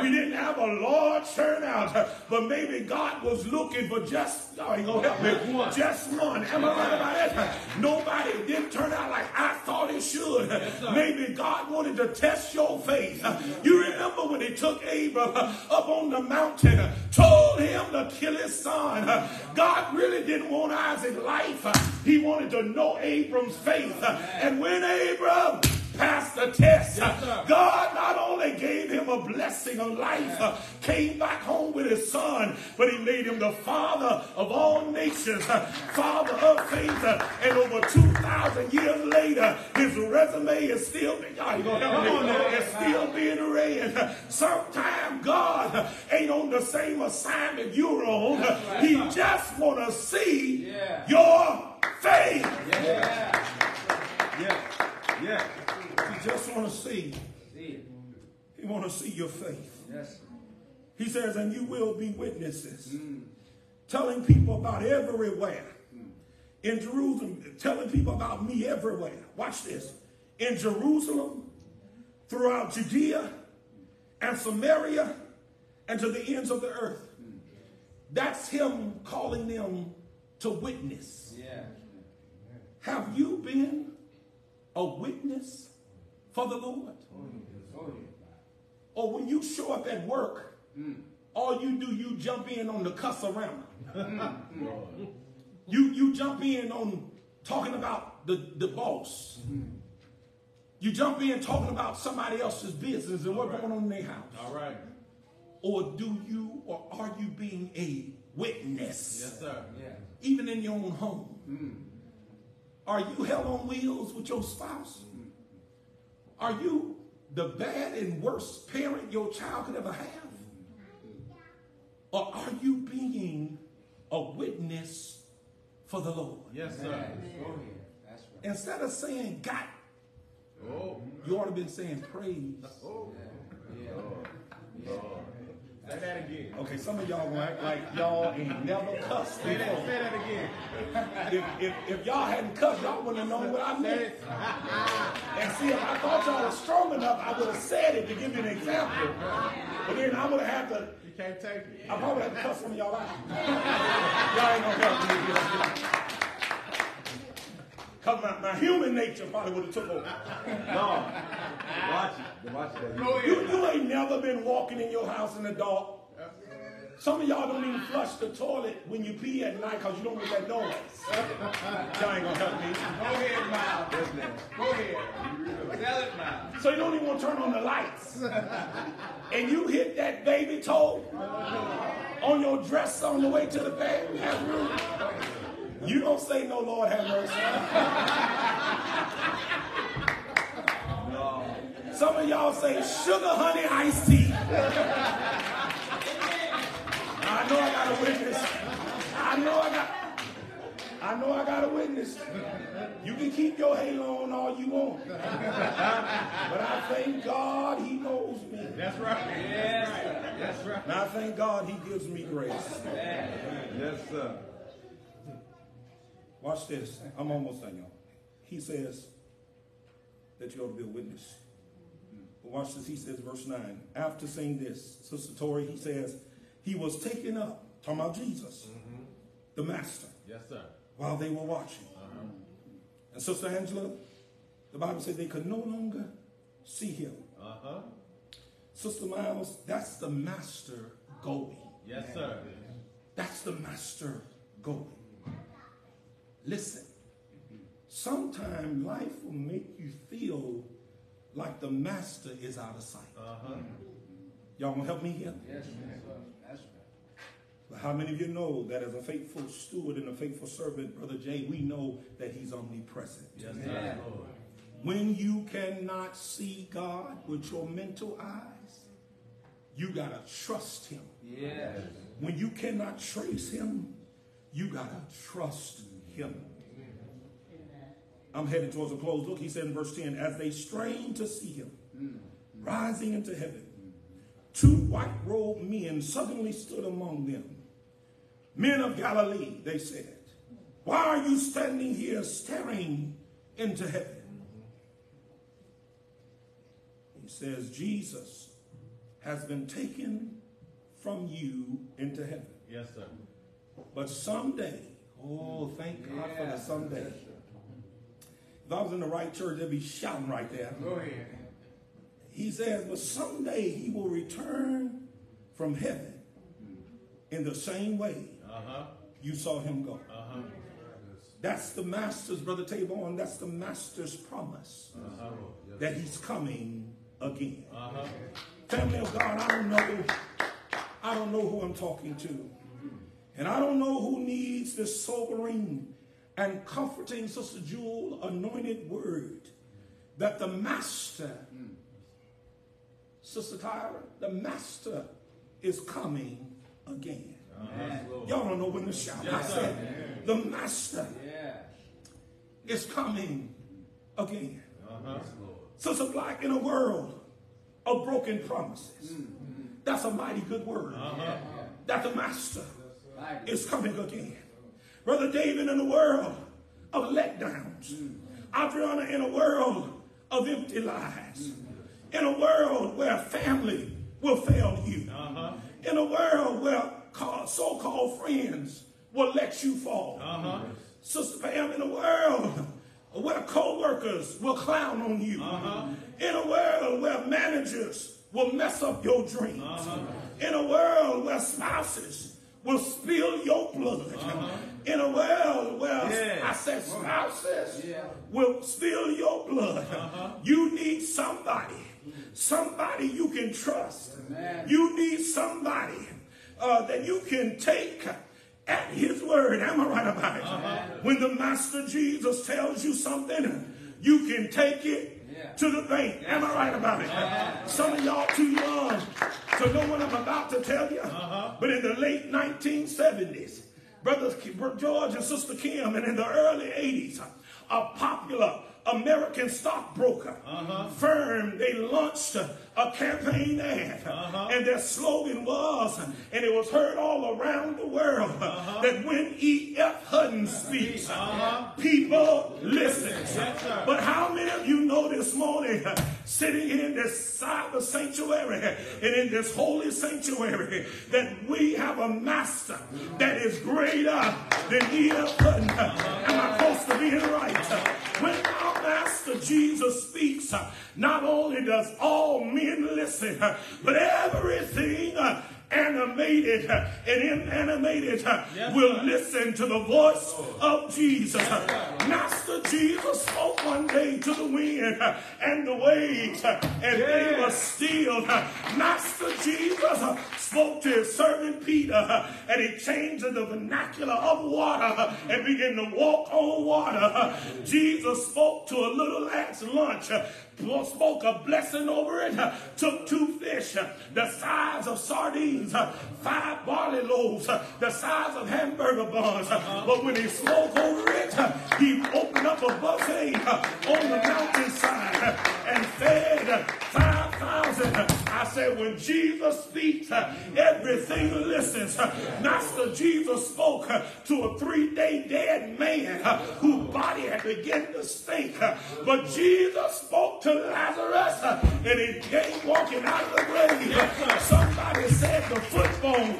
We didn't have a large turnout, but maybe God was looking for just, oh, y'all ain't gonna help me, Just one. just one. Am I right about that? Nobody didn't turn out like I thought it should. sir. maybe God wanted to test your faith. You remember when he took Abram up on the mountain, told him to kill his son. God really didn't want Isaac's life. He wanted to know Abram's faith. And when Abram passed the test, sir. God not only gave him a blessing of life, uh, came back home with his son, but he made him the father of all nations, uh, father of faith. uh, and over 2,000 years later, his resume is still, y'all, gonna help me? Come on now. It's still being read. Sometimes God ain't on the same assignment you're on. He just want to see Yeah. your faith. Yeah. Yeah. He just want to see. He want to see your faith. Yes. He says, and you will be witnesses, mm. telling people about everywhere. In Jerusalem, telling people about me everywhere. Watch this. In Jerusalem, throughout Judea and Samaria, and to the ends of the earth. That's him calling them to witness. Yeah. Have you been a witness for the Lord? Oh. Or when you show up at work, all you do, you jump in on the cuss around. you, you jump in on talking about the, the boss. You jump in talking about somebody else's business and what's going on in their house. All right. Or do you, or are you being a witness? Yes, sir. Yeah. Even in your own home. Mm. Are you hell on wheels with your spouse? Are you the bad and worst parent your child could ever have? Or are you being a witness for the Lord? Yes, sir. Go ahead. That's right. Instead of saying got, Oh. you ought to have been saying praise. Oh. Say that again. Okay, some of y'all gonna act like y'all ain't never cussed Say that, before. say that again. If, if, if y'all hadn't cussed, y'all wouldn't have known what I meant. And see, if I thought y'all was strong enough, I would have said it to give you an example. But then I would have had to, You can't take it. I probably have to cuss some of y'all out. y'all ain't gonna help me. Cause my, my human nature probably would have took over. No. Watch it. Watch that. Go You, ahead. you ain't never been walking in your house in the dark. Some of y'all don't even flush the toilet when you pee at night because you don't get that noise. Y'all ain't gonna help me. Go ahead, Miles. Go ahead. Tell it, Miles. So you don't even want to turn on the lights. And you hit that baby toe on your dresser on the way to the bathroom. You don't say no, Lord have mercy. Some of y'all say sugar, honey, iced tea. I know I got a witness. I know I got. I know I got a witness. You can keep your halo on all you want. But I thank God he knows me. That's right. Yes. That's right. And I thank God he gives me grace. Yes, sir. Watch this. I'm almost done, y'all. He says that you ought to be a witness. Watch this. He says, verse 9. After saying this, Sister Tori, he says, he was taken up, talking about Jesus, the master, Yes, sir. while they were watching. And Sister Angela, the Bible said they could no longer see him. Uh-huh. Sister Miles, that's the master going. Yes, sir. That's the master going. Listen, sometimes life will make you feel like the master is out of sight. Uh-huh. Y'all gonna help me here? Yes, sir. That's right. But how many of you know that as a faithful steward and a faithful servant, Brother Jay, we know that he's omnipresent. Yes, Amen. Lord. When you cannot see God with your mental eyes, you gotta trust him. Yes. When you cannot trace him, you gotta trust him. I'm heading towards a close. Look, he said in verse 10, as they strained to see him rising into heaven, two white robed men suddenly stood among them. Men of Galilee, they said, why are you standing here staring into heaven? He says, Jesus has been taken from you into heaven. Yes, sir. But someday, oh, thank God for the someday. If I was in the right church, they'd be shouting right there. Go ahead. He says, but someday he will return from heaven in the same way Uh-huh. you saw him go. Uh-huh. That's the master's, Brother Tabor, that's the master's promise Uh-huh. that he's coming again. Uh-huh. Family of God, I don't know. I don't know who I'm talking to. And I don't know who needs this sobering and comforting Sister Jewel anointed word that the master, Sister Tyra, the master is coming again. Y'all don't know when to shout. I said, the master Yes. is coming again. Uh-huh. Sister Black, in a world of broken promises, that's a mighty good word. Uh-huh. That the master is coming again. Brother David, in a world of letdowns. Adriana, in a world of empty lies. In a world where family will fail you. Uh-huh. In a world where so-called friends will let you fall. Uh-huh. Sister Pam, in a world where co-workers will clown on you. In a world where managers will mess up your dreams. In a world where spouses will spill your blood. In a world where Yeah. I said spouses Yeah. will spill your blood. Uh-huh. You need somebody, somebody you can trust. Amen. You need somebody uh, that you can take at his word. Am I right about it? Uh-huh. When the Master Jesus tells you something, you can take it Yeah. to the bank. Am I right about it? Some of y'all too young to know what I'm about to tell you. Uh-huh. But in the late 1970s, Brother George and Sister Kim, and in the early 80s, a popular American stockbroker. Uh-huh. Firm, they launched a, campaign ad. Uh-huh. And their slogan was, and it was heard all around the world, uh-huh. that when E.F. Hutton speaks, uh-huh. people listen. But how many of you know this morning, sitting in this cyber sanctuary and in this holy sanctuary, that we have a master that is greater than E.F. Hutton? Am I close to being right? When our master Jesus speaks, not only does all men listen, but everything animated and inanimated uh, will listen to the voice of Jesus. Uh, Master Jesus spoke one day to the wind and the waves, and they were still. Master Jesus spoke to his servant Peter, and he changed the vernacular of water and began to walk on water. Jesus spoke to a little lad's lunch. Spoke a blessing over it, uh, took two fish uh, the size of sardines, uh, five barley loaves the size of hamburger buns. But when he spoke over it, he opened up a buffet on the mountainside and fed uh, 5,000. Uh, I said, when Jesus speaks, everything listens. Master Jesus spoke to a three-day dead man whose body had begun to stink. But Jesus spoke to Lazarus and he came walking out of the grave. Somebody said the foot bone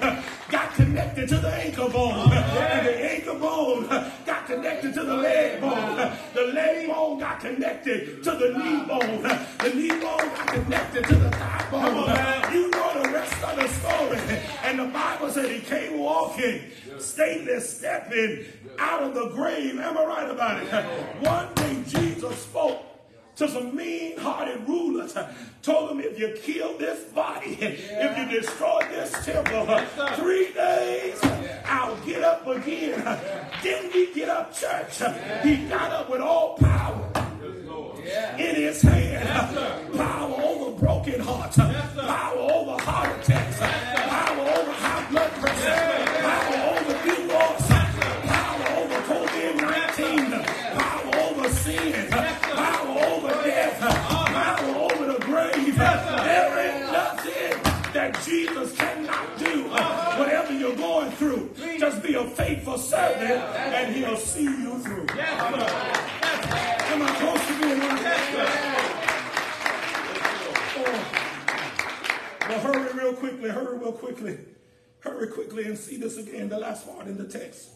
got connected to the ankle bone. And the ankle bone got connected to the leg bone. The leg bone got connected to the knee bone. The knee bone got connected to the thigh bone. You know the rest of the story. And the Bible said he came walking, stateless, stepping out of the grave. Am I right about it? One day Jesus spoke to some mean-hearted rulers. Told them if you kill this body, if you destroy this temple, three days, I'll get up again. Didn't he get up, church? He got up with all power in his hand. Power over broken hearts. Power over heart attacks. Power over high blood pressure. Power just be a faithful servant and he'll see you through. Am I close to being right? Oh. Well, hurry real quickly, hurry real quickly. Hurry quickly and see this again, the last part in the text.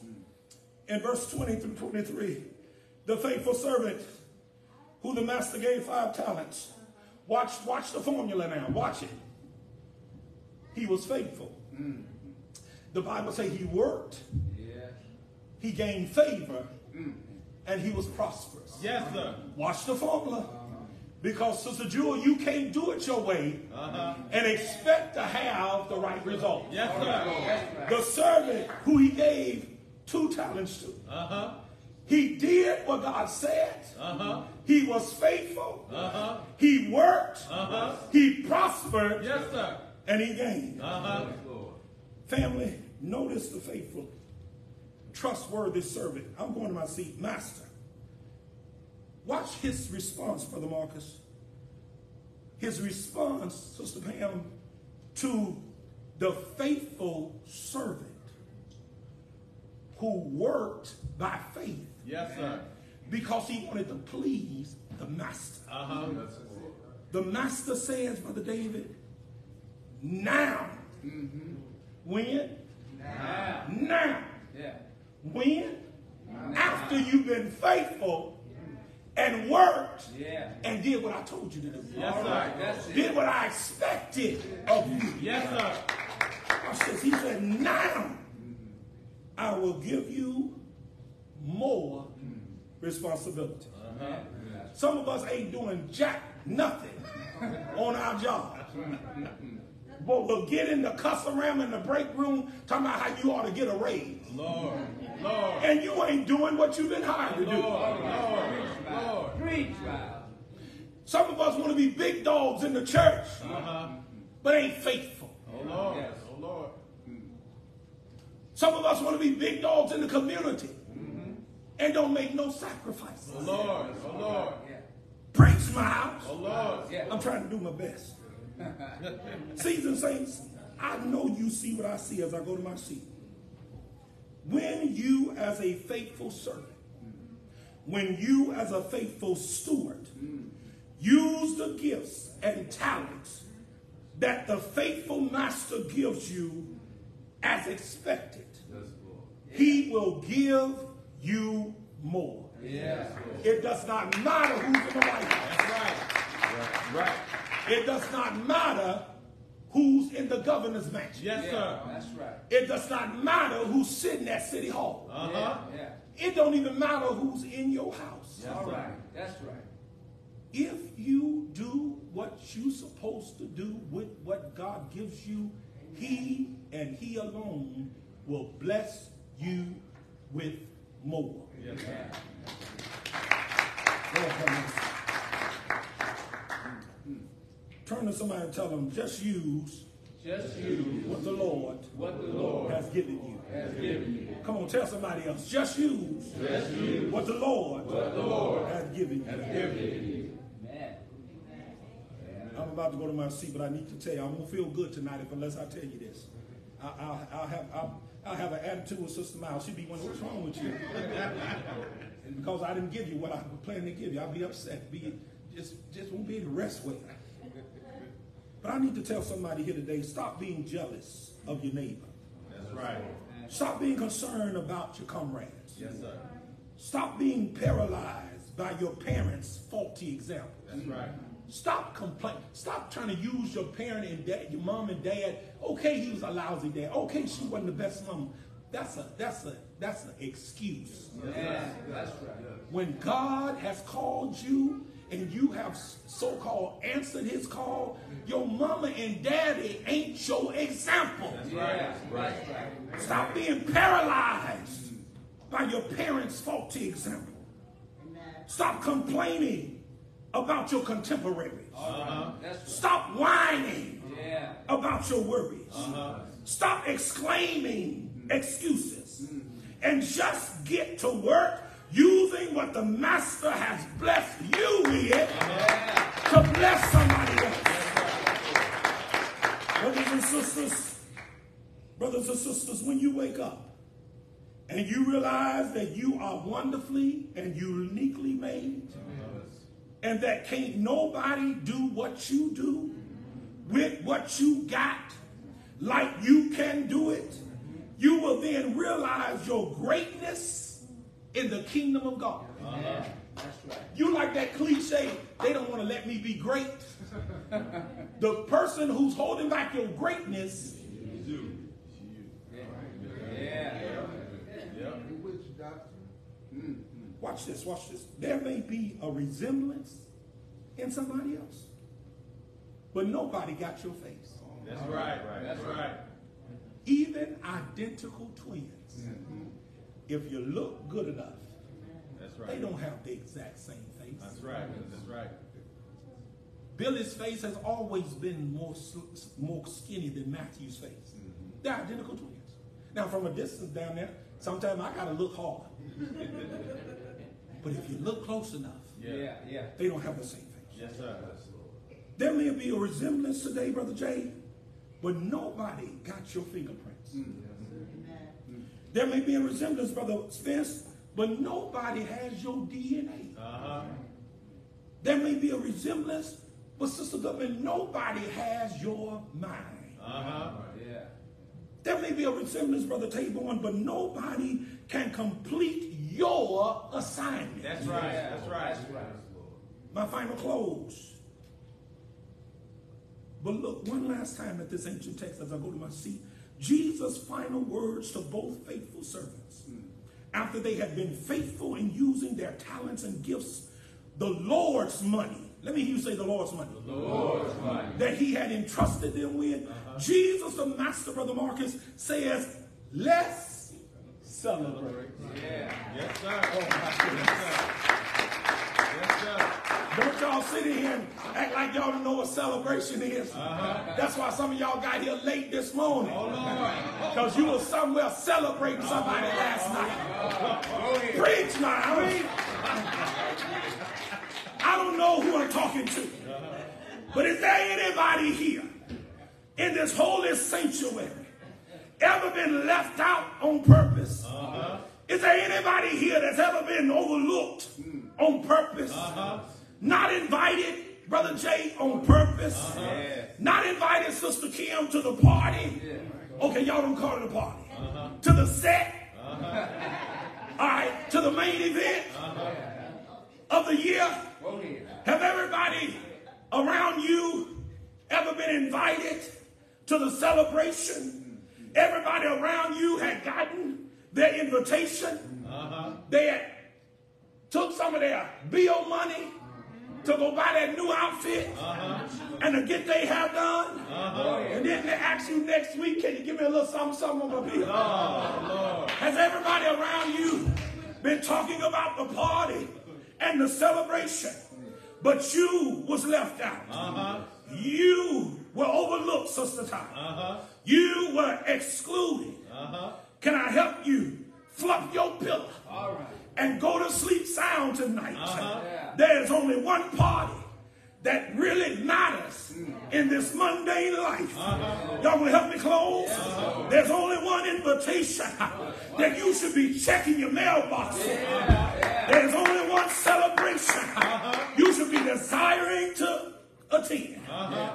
In verse 20 through 23, the faithful servant who the master gave five talents. Watch, watch the formula now. Watch it. He was faithful. Mm. The Bible says he worked, he gained favor, and he was prosperous. Yes, sir. Watch the formula. Because, Sister Jewel, you can't do it your way and expect to have the right result. Yes, sir. The servant who he gave two talents to, Uh-huh. he did what God said. Uh-huh. He was faithful. Uh-huh. He worked. Uh-huh. He prospered. Yes, sir. And he gained. Uh-huh. Family, notice the faithful, trustworthy servant. I'm going to my seat, master. Watch his response, Brother Marcus. His response, Sister Pam, to the faithful servant who worked by faith Yes, sir. because he wanted to please the master. Uh-huh. The master says, Brother David, now. When? Now. When? After you've been faithful and worked Yeah. and did what I told you to do. Yes, All sir. right. That's it. Did what I expected of you. Yes, sir. This. He said, now I will give you more responsibility. Uh-huh. Some of us ain't doing jack nothing on our job. But we'll get in the cuss around in the break room talking about how you ought to get a raise. Lord. Lord. And you ain't doing what you've been hired to do. Lord. Lord. Lord. Preach, child. Some of us want to be big dogs in the church, Uh-huh. but ain't faithful. Oh, Lord. Yes. Oh, Lord. Some of us want to be big dogs in the community and don't make no sacrifices. Oh, Lord. Oh, Lord. Yeah. Preach my house. Oh, Lord. Yeah. I'm trying to do my best. Seasoned saints, I know you see what I see as I go to my seat. When you, as a faithful servant, when you, as a faithful steward, use the gifts and talents that the faithful master gives you as expected, he will give you more. Yes. It does not matter who's in the White House. That's right. Right. Right. It does not matter who's in the governor's mansion. Yes, Yeah. sir. That's right. It does not matter who's sitting at City Hall. Uh-huh. Yeah. It don't even matter who's in your house. yeah. All right. That's right. If you do what you're supposed to do with what God gives you, He and He alone will bless you with more. Yes, sir. Lord have mercy. Turn to somebody and tell them, just use Just use what the Lord what the Lord has given you. has given you. Come on, tell somebody else. Just use, just use what the Lord, what the Lord has given you. Man. I'm about to go to my seat, but I need to tell you, I won't feel good tonight if unless I tell you this. I, I'll, I'll have I'll, I'll have an attitude with Sister Miles. She'll be wondering, what's wrong with you? and because I didn't give you what I was planning to give you, I'll be upset. Be just just won't be able to rest with it. But I need to tell somebody here today, stop being jealous of your neighbor. That's right. Stop being concerned about your comrades. Yes, sir. Stop being paralyzed by your parents' faulty example. That's right. Stop complaining. Stop trying to use your parent and dad, your mom and dad. Okay, he was a lousy dad. Okay, she wasn't the best mom. That's a that's a that's an excuse. Yeah. That's right. When God has called you and you have so-called answered his call, your mama and daddy ain't your example. That's right. Right. Stop being paralyzed by your parents' faulty example. Stop complaining about your contemporaries. Stop whining about your worries. Stop exclaiming excuses. And just get to work using what the master has blessed you with to bless somebody else. Brothers and sisters, brothers and sisters, when you wake up and you realize that you are wonderfully and uniquely made, and that can't nobody do what you do with what you got like you can do it, you will then realize your greatness in the kingdom of God. You like that cliche, they don't want to let me be great. the person who's holding back your greatness Watch this, watch this. There may be a resemblance in somebody else, but nobody got your face. That's right. That's right. Even identical twins, if you look good enough, That's they don't have the exact same face. That's right. That's right. Billy's face has always been more more skinny than Matthew's face. Mm-hmm. They're identical twins. Now, from a distance down there, sometimes I gotta look hard. but if you look close enough, Yeah. yeah. they don't have the same face. Yes, sir. There may be a resemblance today, Brother Jay, but nobody got your fingerprints. Mm-hmm. There may be a resemblance, Brother Spence, but nobody has your DNA. Uh huh. There may be a resemblance, but Sister Goodman, nobody has your mind. Uh huh. Yeah. There may be a resemblance, Brother Taborn, but nobody can complete your assignment. That's right. That's right. My final close. But look, one last time at this ancient text as I go to my seat. Jesus' final words to both faithful servants. After they had been faithful in using their talents and gifts, the Lord's money. Let me hear you say the Lord's money. The Lord's money. That he had entrusted them with. Uh-huh. Jesus, the master, Brother Marcus, says, let's celebrate. Yes, sir. Oh, yes, sir. Yes, sir. Don't y'all sit in here and act like y'all don't know what celebration is. That's why some of y'all got here late this morning. Because you were somewhere celebrating somebody last night. Preach now. I don't know who I'm talking to. But is there anybody here in this holy sanctuary ever been left out on purpose? Is there anybody here that's ever been overlooked on purpose? Not invited, Brother Jay, on purpose? Uh-huh. Not invited Sister Kim to the party? Okay, y'all don't call it a party. Uh-huh. To the set? Uh-huh. All right, to the main event of the year? Oh, Have everybody around you ever been invited to the celebration? Mm-hmm. Everybody around you had gotten their invitation. They had took some of their bill money to go buy that new outfit uh-huh. and to get their hair done. Uh-huh. And then they ask you next week, can you give me a little something, something on my bill? Has everybody around you been talking about the party and the celebration? But you was left out. Uh-huh. You were overlooked, Sister Ty. You were excluded. Can I help you fluff your pillow and go to sleep sound tonight? There's only one party that really matters in this mundane life. Y'all will help me close? There's only one invitation that you should be checking your mailbox. There's only one celebration you should be desiring to attend.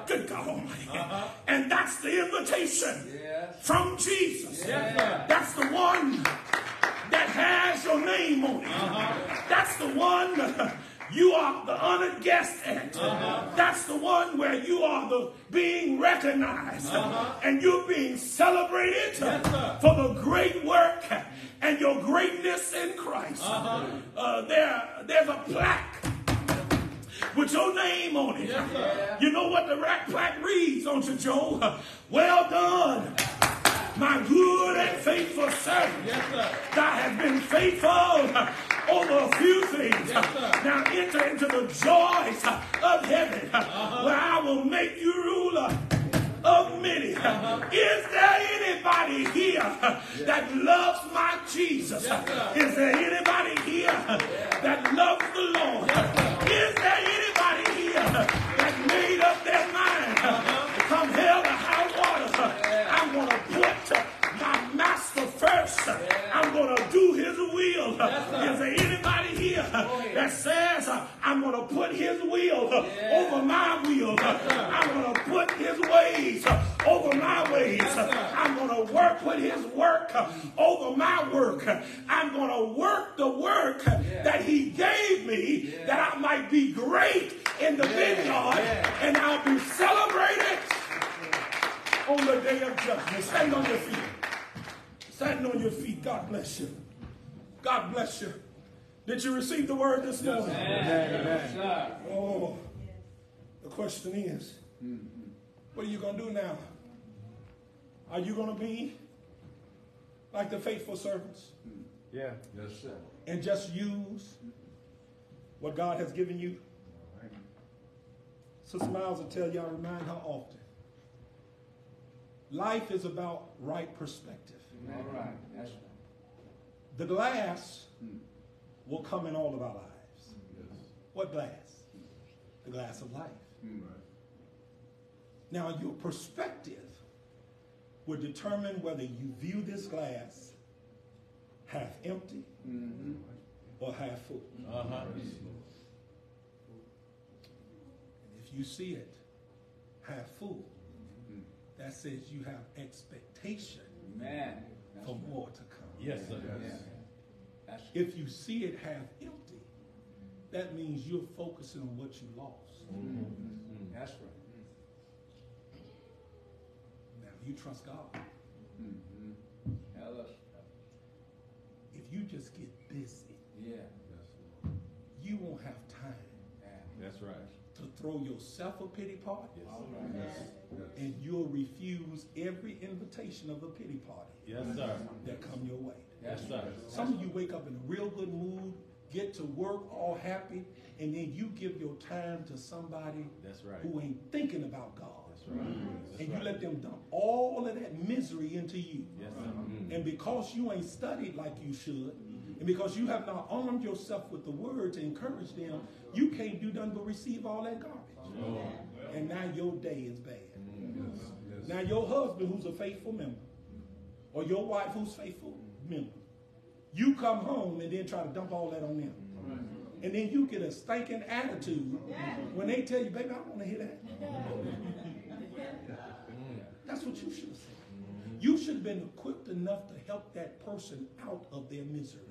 Good God Almighty. And that's the invitation from Jesus. That's the one that has your name on it. That's the one you are the honored guest at. That's the one where you are the being recognized uh-huh. and you're being celebrated for the great work and your greatness in Christ. Uh-huh. Uh, there, there's a plaque with your name on it. You know what the rack plaque reads, don't you, Joe? Well done, my good and faithful servant. Yes, sir. Thou hast been faithful over a few things. Now enter into the joys of heaven, where I will make you ruler of many. Is there anybody here that loves my Jesus? Is there anybody here that loves the Lord? Is there anybody here that made up their mind? Come hell or high water, I'm going to put my master first. I'm going to do his will. Is there anybody here that says, uh, I'm going to put his will uh, over my will? I'm going to put his ways uh, over my ways. I'm going to work with his work uh, over my work. I'm going to work the work that he gave me that I might be great in the vineyard and I'll be celebrated on the day of judgment. Stand on your feet. Stand on your feet. God bless you. God bless you. Did you receive the word this morning? Oh, the question is, what are you going to do now? Are you going to be like the faithful servants Yeah. Yes, sir. and just use what God has given you? Sister Miles will tell you, I remind her often. Life is about right perspective. All right. That's right. The glass hmm. will come in all of our lives. What glass? The glass of life. Hmm. Now, your perspective will determine whether you view this glass half empty mm-hmm. or half full. Uh-huh. And if you see it half full, mm-hmm. that says you have expectation Man. For more to come. Yes, sir. That's If you see it half empty, that means you're focusing on what you lost. Mm-hmm. Mm-hmm. that's right. Now, if you trust God. Mm-hmm. Tell us. If you just get busy, Yeah. you won't have time That's right. to throw yourself a pity party, All right. and you'll refuse every invitation of a pity party Yes, sir. that come your way. Yes, sir. Some of you wake up in a real good mood, get to work all happy, and then you give your time to somebody That's right. who ain't thinking about God. That's right. Mm-hmm. That's And you right. let them dump all of that misery into you. Yes, sir. Mm-hmm. And because you ain't studied like you should, and because you have not armed yourself with the word to encourage them, you can't do nothing but receive all that garbage. And now your day is bad. Now your husband, who's a faithful member, or your wife, who's faithful member, you come home and then try to dump all that on them. And then you get a stinking attitude when they tell you, baby, I want to hear that. That's what you should have said. You should have been equipped enough to help that person out of their misery.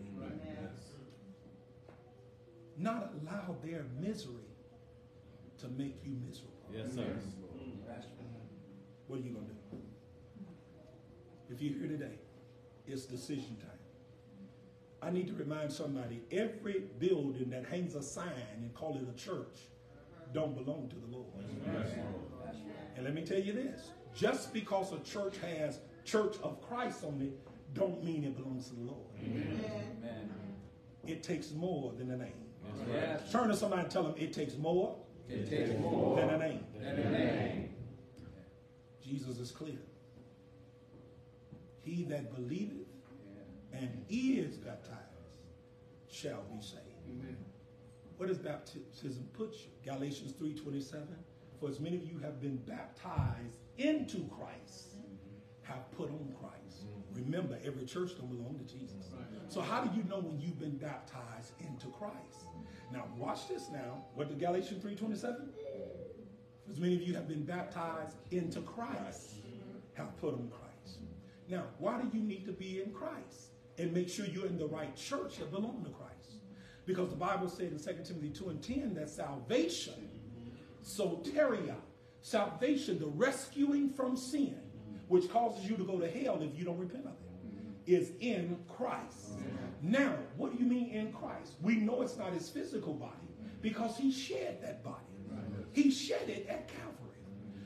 Not allow their misery to make you miserable. Yes, sir. Mm. That's What are you going to do? If you're here today, it's decision time. I need to remind somebody every building that hangs a sign and call it a church don't belong to the Lord. And let me tell you this just because a church has Church of Christ on it, don't mean it belongs to the Lord. Amen. It takes more than a name. Yes. Turn to somebody and tell them it takes more It takes more than a name. than a name. Jesus is clear. He that believeth and is baptized shall be saved. Amen. What does baptism put you? Galatians 3.27 For as many of you have been baptized into Christ, mm-hmm. have put on Christ. Mm-hmm. Remember, every church don't belong to Jesus. So how do you know when you've been baptized into Christ? Mm-hmm. Now watch this now. What did Galatians 3.27? As many of you have been baptized into Christ, have put on Christ. Now, why do you need to be in Christ? And make sure you're in the right church that belong to Christ. Because the Bible said in 2 Timothy 2 and 10 that salvation, soteria, salvation, the rescuing from sin, which causes you to go to hell if you don't repent of it, is in Christ. Now, what do you mean in Christ? We know it's not his physical body Because he shed that body. He shed it at Calvary.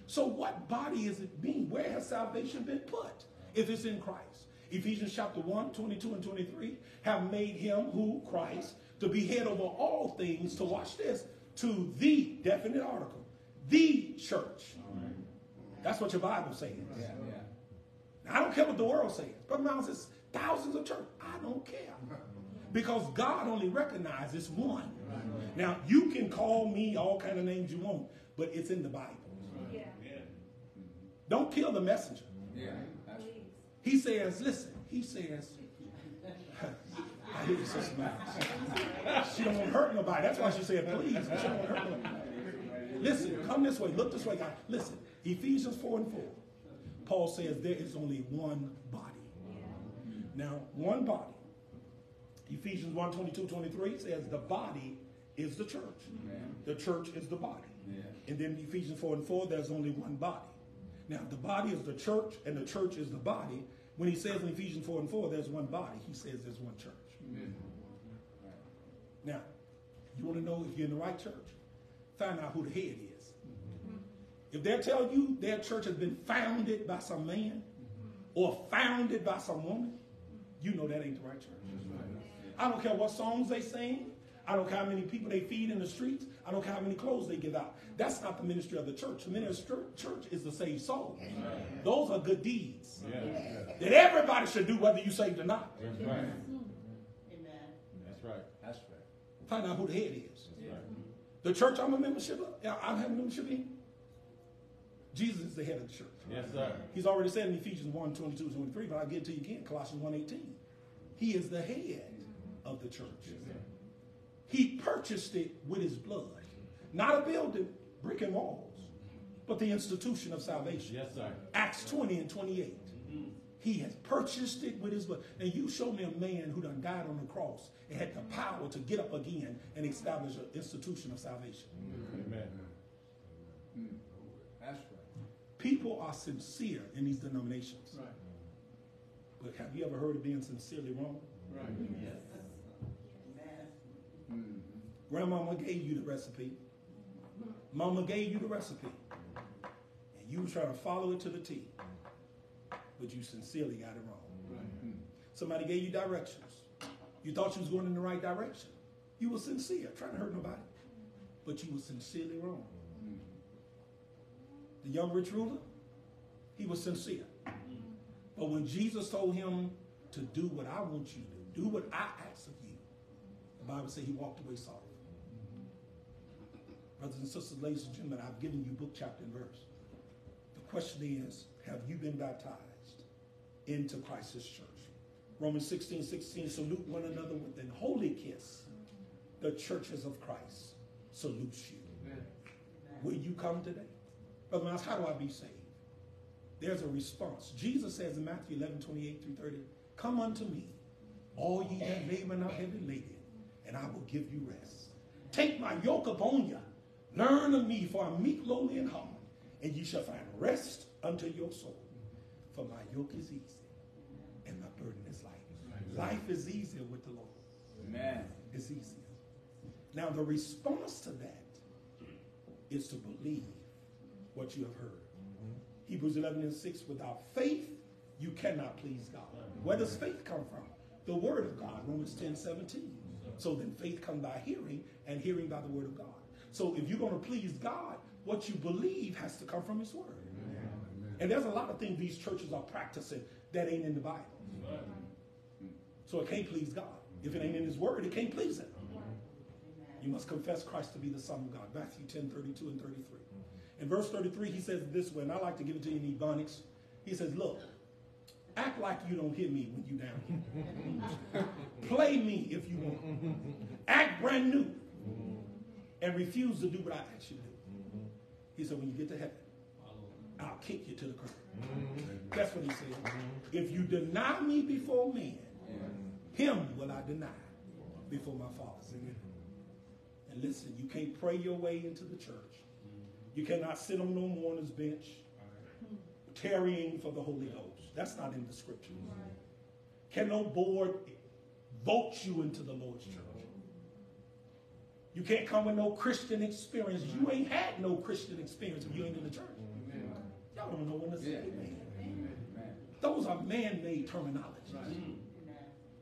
So what body is it being? Where has salvation been put? If it's in Christ. Ephesians chapter 1, 22 and 23 have made him who Christ to be head over all things to watch this to the definite article, the church. That's what your Bible says. Now, I don't care what the world says. Brother Miles says thousands of churches. I don't care. Because God only recognizes one. Now, you can call me all kind of names you want, but it's in the Bible. Don't kill the messenger. He says, listen, he says, I hear you, Sister Miles. She don't want to hurt nobody. That's why she said, please. She don't want to hurt nobody. Listen, come this way. Look this way, guys. Listen, Ephesians 4 and 4. Paul says there is only one body. Now, one body. Ephesians 1 22, 23 says the body is the church. The church is the body. And then Ephesians 4 and 4, there's only one body. Now, the body is the church, and the church is the body. When he says in Ephesians 4 and 4, there's one body, he says there's one church. Now, you want to know if you're in the right church? Find out who the head is. If they tell you their church has been founded by some man or founded by some woman, you know that ain't the right church. I don't care what songs they sing. I don't care how many people they feed in the streets. I don't care how many clothes they give out. That's not the ministry of the church. The ministry of the church is to save souls. Those are good deeds that everybody should do, whether you saved or not. That's right. That's right. That's right. Find out who the head is. That's right. The church I'm a membership of, yeah, I have a membership in. Jesus is the head of the church. Yes, sir. He's already said in Ephesians 1, 22, 23, but I'll get to you again, Colossians 1, 18. He is the head of the church. He purchased it with his blood. Not a building, brick and walls, but the institution of salvation. Yes, sir. Acts 20 and 28. He has purchased it with his blood. And you show me a man who done died on the cross and had the power to get up again and establish an institution of salvation. Amen. That's right. People are sincere in these denominations. But have you ever heard of being sincerely wrong? Mm-hmm. Grandmama gave you the recipe. Mama gave you the recipe. And you was trying to follow it to the T. But you sincerely got it wrong. Somebody gave you directions. You thought you was going in the right direction. You were sincere, trying to hurt nobody. But you were sincerely wrong. Mm-hmm. The young rich ruler, he was sincere. Mm-hmm. But when Jesus told him to do what I want you to do, do what I ask of you, the Bible says he walked away sorrowful. Brothers and sisters, ladies and gentlemen, I've given you book, chapter, and verse. The question is, have you been baptized into Christ's church? Romans 16, 16, salute one another with an holy kiss. The churches of Christ salutes you. Will you come today? Brother Miles, how do I be saved? There's a response. Jesus says in Matthew 11, 28 through 30, Come unto me, all ye that labor and are heavy laden, and I will give you rest. Take my yoke upon you. Learn of me, for I'm meek, lowly, and humble, and ye shall find rest unto your soul. For my yoke is easy, and my burden is light. Life is easier with the Lord. Amen. It's easier. Now, the response to that is to believe what you have heard. Hebrews 11 and 6, without faith, you cannot please God. Where does faith come from? The word of God, Romans 10, 17. So then faith comes by hearing, and hearing by the word of God. So if you're going to please God, what you believe has to come from his word. And there's a lot of things these churches are practicing that ain't in the Bible. So it can't please God. If it ain't in his word, it can't please him. You must confess Christ to be the Son of God. Matthew 10, 32 and 33. In verse 33, he says this way, and I like to give it to you in Ebonics. He says, Look, act like you don't hear me when you down here. Play me if you want. Act brand new. And refuse to do what I ask you to do. He said, When you get to heaven, I'll kick you to the curb. That's what he said. If you deny me before men, him will I deny before my Father. And listen, you can't pray your way into the church. You cannot sit on no mourner's bench tarrying for the Holy Ghost. That's not in the scriptures. Can no board vote you into the Lord's church? You can't come with no Christian experience. You ain't had no Christian experience if you ain't in the church. Y'all don't know when to say amen. Those are man-made terminologies.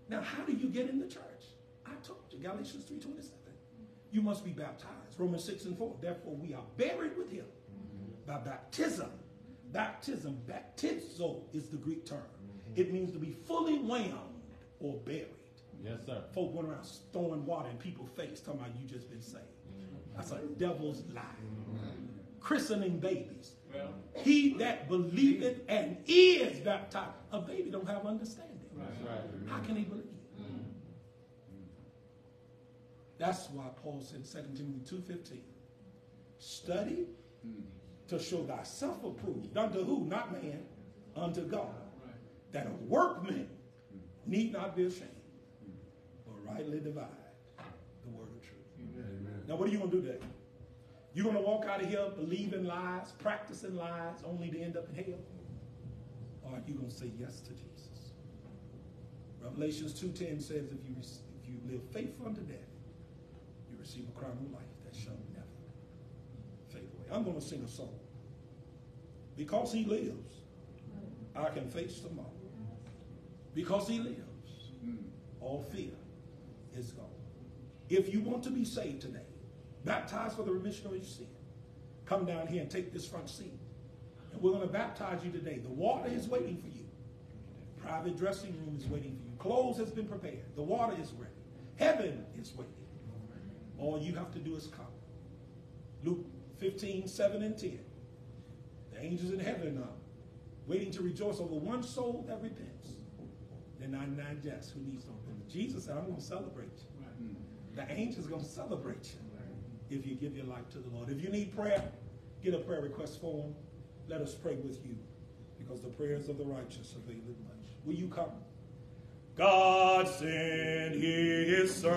Now, how do you get in the church? I told you, Galatians 3.27. You must be baptized. Romans 6 and 4. Therefore, we are buried with him by baptism. Baptism, baptizo is the Greek term. Mm-hmm. It means to be fully whammed or buried. Yes, sir. Folk went around throwing water in people's face, talking about you just been saved. Mm-hmm. That's a devil's lie. Mm-hmm. Christening babies. He that believeth and is baptized. A baby don't have understanding. That's right. How can he believe? That's why Paul said 2 Timothy 2.15, study to show thyself approved. Unto who? Not man. Unto God. That a workman need not be ashamed, but rightly divide the word of truth. Now what are you going to do today? You're going to walk out of here believing lies, practicing lies, only to end up in hell? Or are you going to say yes to Jesus? Revelations 2.10 says if you, if you live faithful unto death, you receive a crown of life that shall never fade away. I'm going to sing a song. Because he lives, I can face tomorrow. Because he lives, all fear is gone. If you want to be saved today, baptized for the remission of your sin, come down here and take this front seat. And we're going to baptize you today. The water is waiting for you. Private dressing room is waiting for you. Clothes has been prepared. The water is ready. Heaven is waiting. All you have to do is come. Luke 15, 7 and 10. The angels in heaven are not waiting to rejoice over one soul that repents. The 99 just who needs no repentance. Jesus said, I'm going to celebrate you. The angels are going to celebrate you if you give your life to the Lord. If you need prayer, get a prayer request form. Let us pray with you because the prayers of the righteous avail much. Will you come? God sent his son,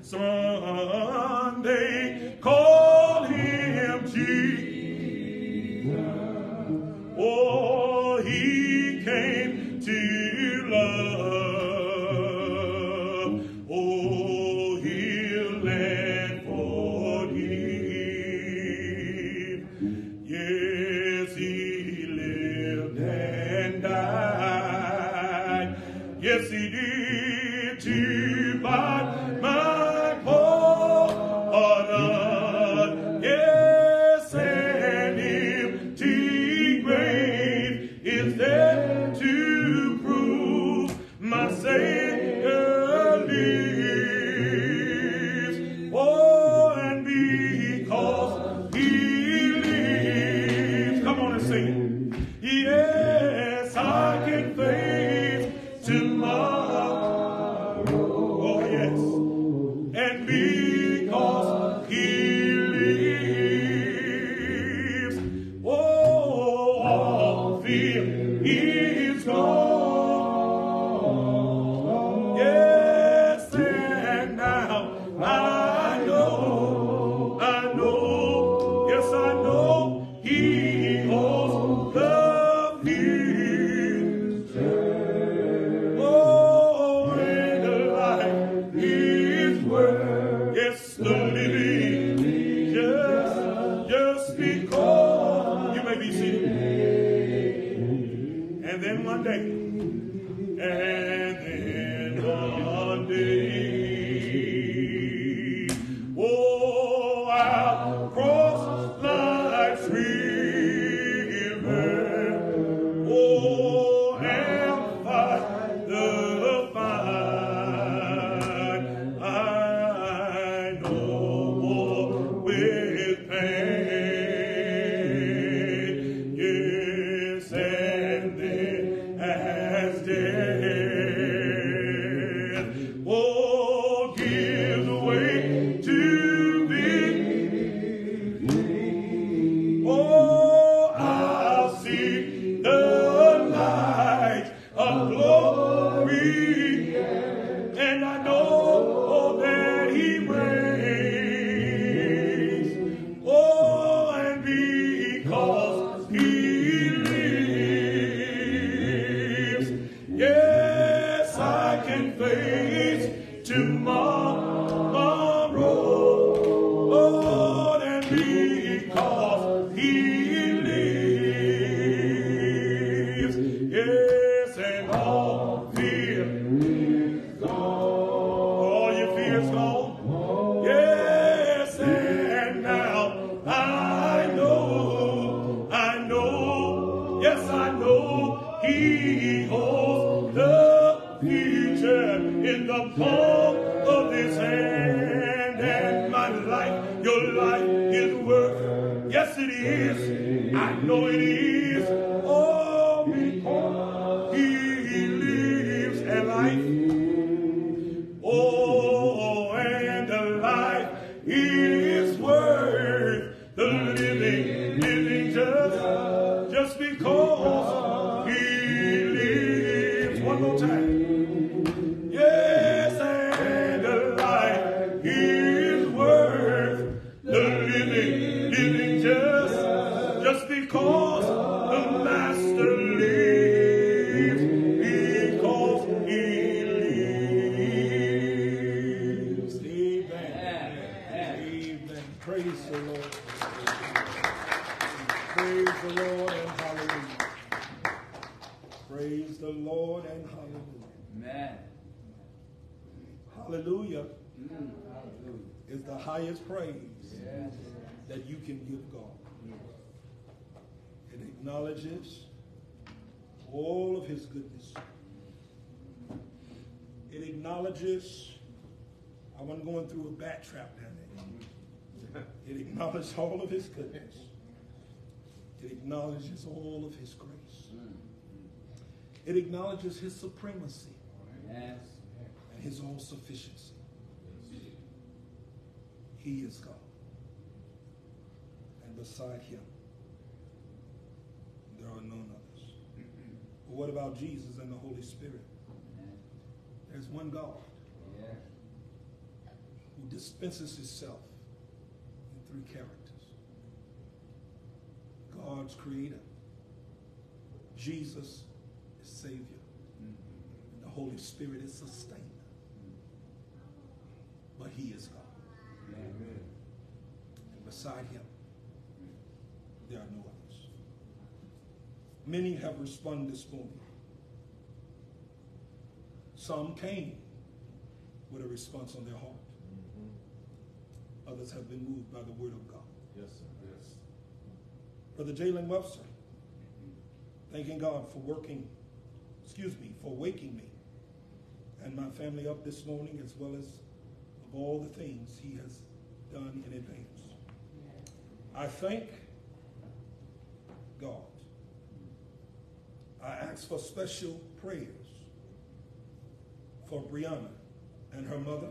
Sunday, call him Jesus. Oh, he came to And then one day, and then one day, praise that you can give God. It acknowledges all of his goodness. It acknowledges, I wasn't going through a bat trap down there. It acknowledges all of his goodness. It acknowledges all of his grace. It acknowledges his supremacy Yes. and his all sufficiency. He is God. And beside him, there are none others. But what about Jesus and the Holy Spirit? There's one God who dispenses himself in three characters God's creator, Jesus is Savior, and the Holy Spirit is sustainer. But he is God. And beside him, there are no others. Many have responded this morning. Some came with a response on their heart. Mm-hmm. Others have been moved by the word of God. Yes, sir. Yes. Brother Jalen Webster, thanking God for working, excuse me, for waking me and my family up this morning, as well as of all the things he has done in advance. I thank God. I ask for special prayers for Brianna and her mother,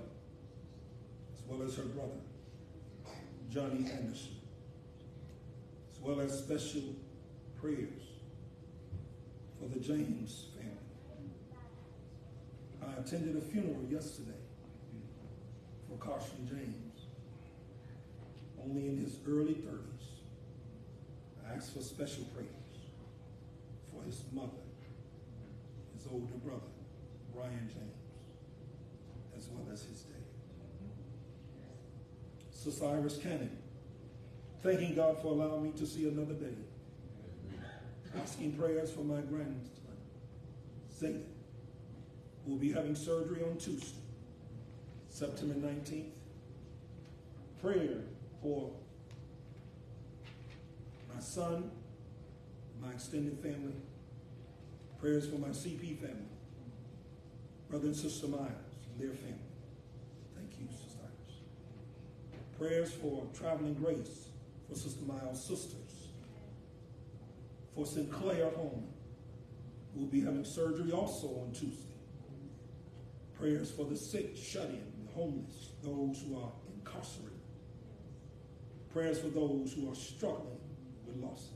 as well as her brother, Johnny Anderson as well as special prayers for the James family. I attended a funeral yesterday for Carson James, only in his early 30s. I ask for special prayers for his mother, his older brother, Brian James, as well as his dad. Sister Iris Cannon, thanking God for allowing me to see another day. Asking prayers for my grandson, Zayden, who will be having surgery on Tuesday, September 19th. Prayer for my son, my extended family. Prayers for my CP family, brother and sister Myers and their family. Thank you, Sister Iris. Prayers for traveling grace for Sister Miles' sisters, for Sinclair Holman, who will be having surgery also on Tuesday. Prayers for the sick, shut-in, homeless, those who are incarcerated. Prayers for those who are struggling with losses.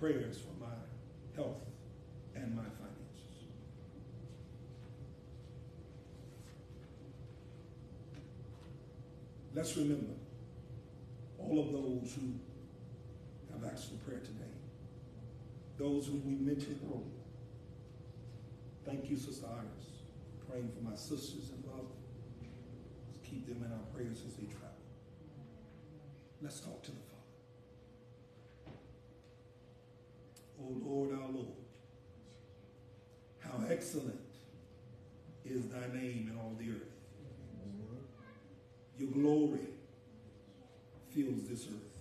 Prayers for my health and my finances. Let's remember all of those who have asked for prayer today. Those who we mentioned earlier. Thank you, Sister Iris, praying for my sisters and brothers. Keep them in our prayers as they travel. Let's talk to the Father. O Lord, our Lord, how excellent is thy name in all the earth. Your glory fills this earth.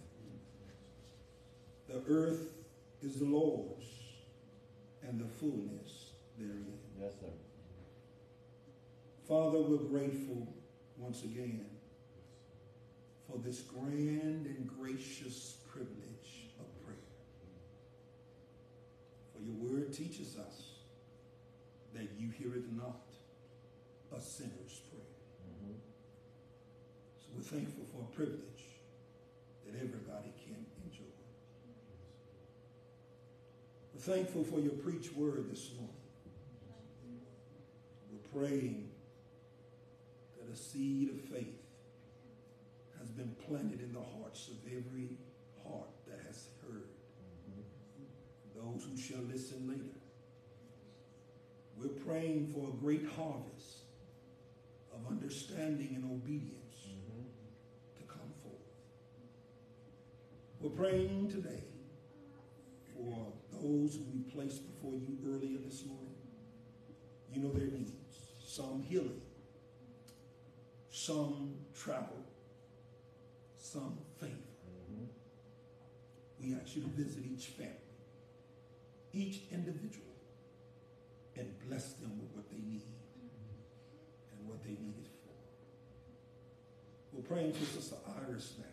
The earth is the Lord's and the fullness therein. Yes, sir. Father, we're grateful once again for this grand and gracious privilege of prayer. For your word teaches us that you hear it not a sinner's prayer. Mm-hmm. So we're thankful for a privilege that everybody can enjoy. We're thankful for your preached word this morning. We're praying a seed of faith has been planted in the hearts of every heart that has heard. Those who shall listen later. We're praying for a great harvest of understanding and obedience to come forth. We're praying today for those who we placed before you earlier this morning. You know their needs. Some healing, some travel, some favor. We ask you to visit each family, each individual, and bless them with what they need and what they need it for. We're praying for Sister Iris now.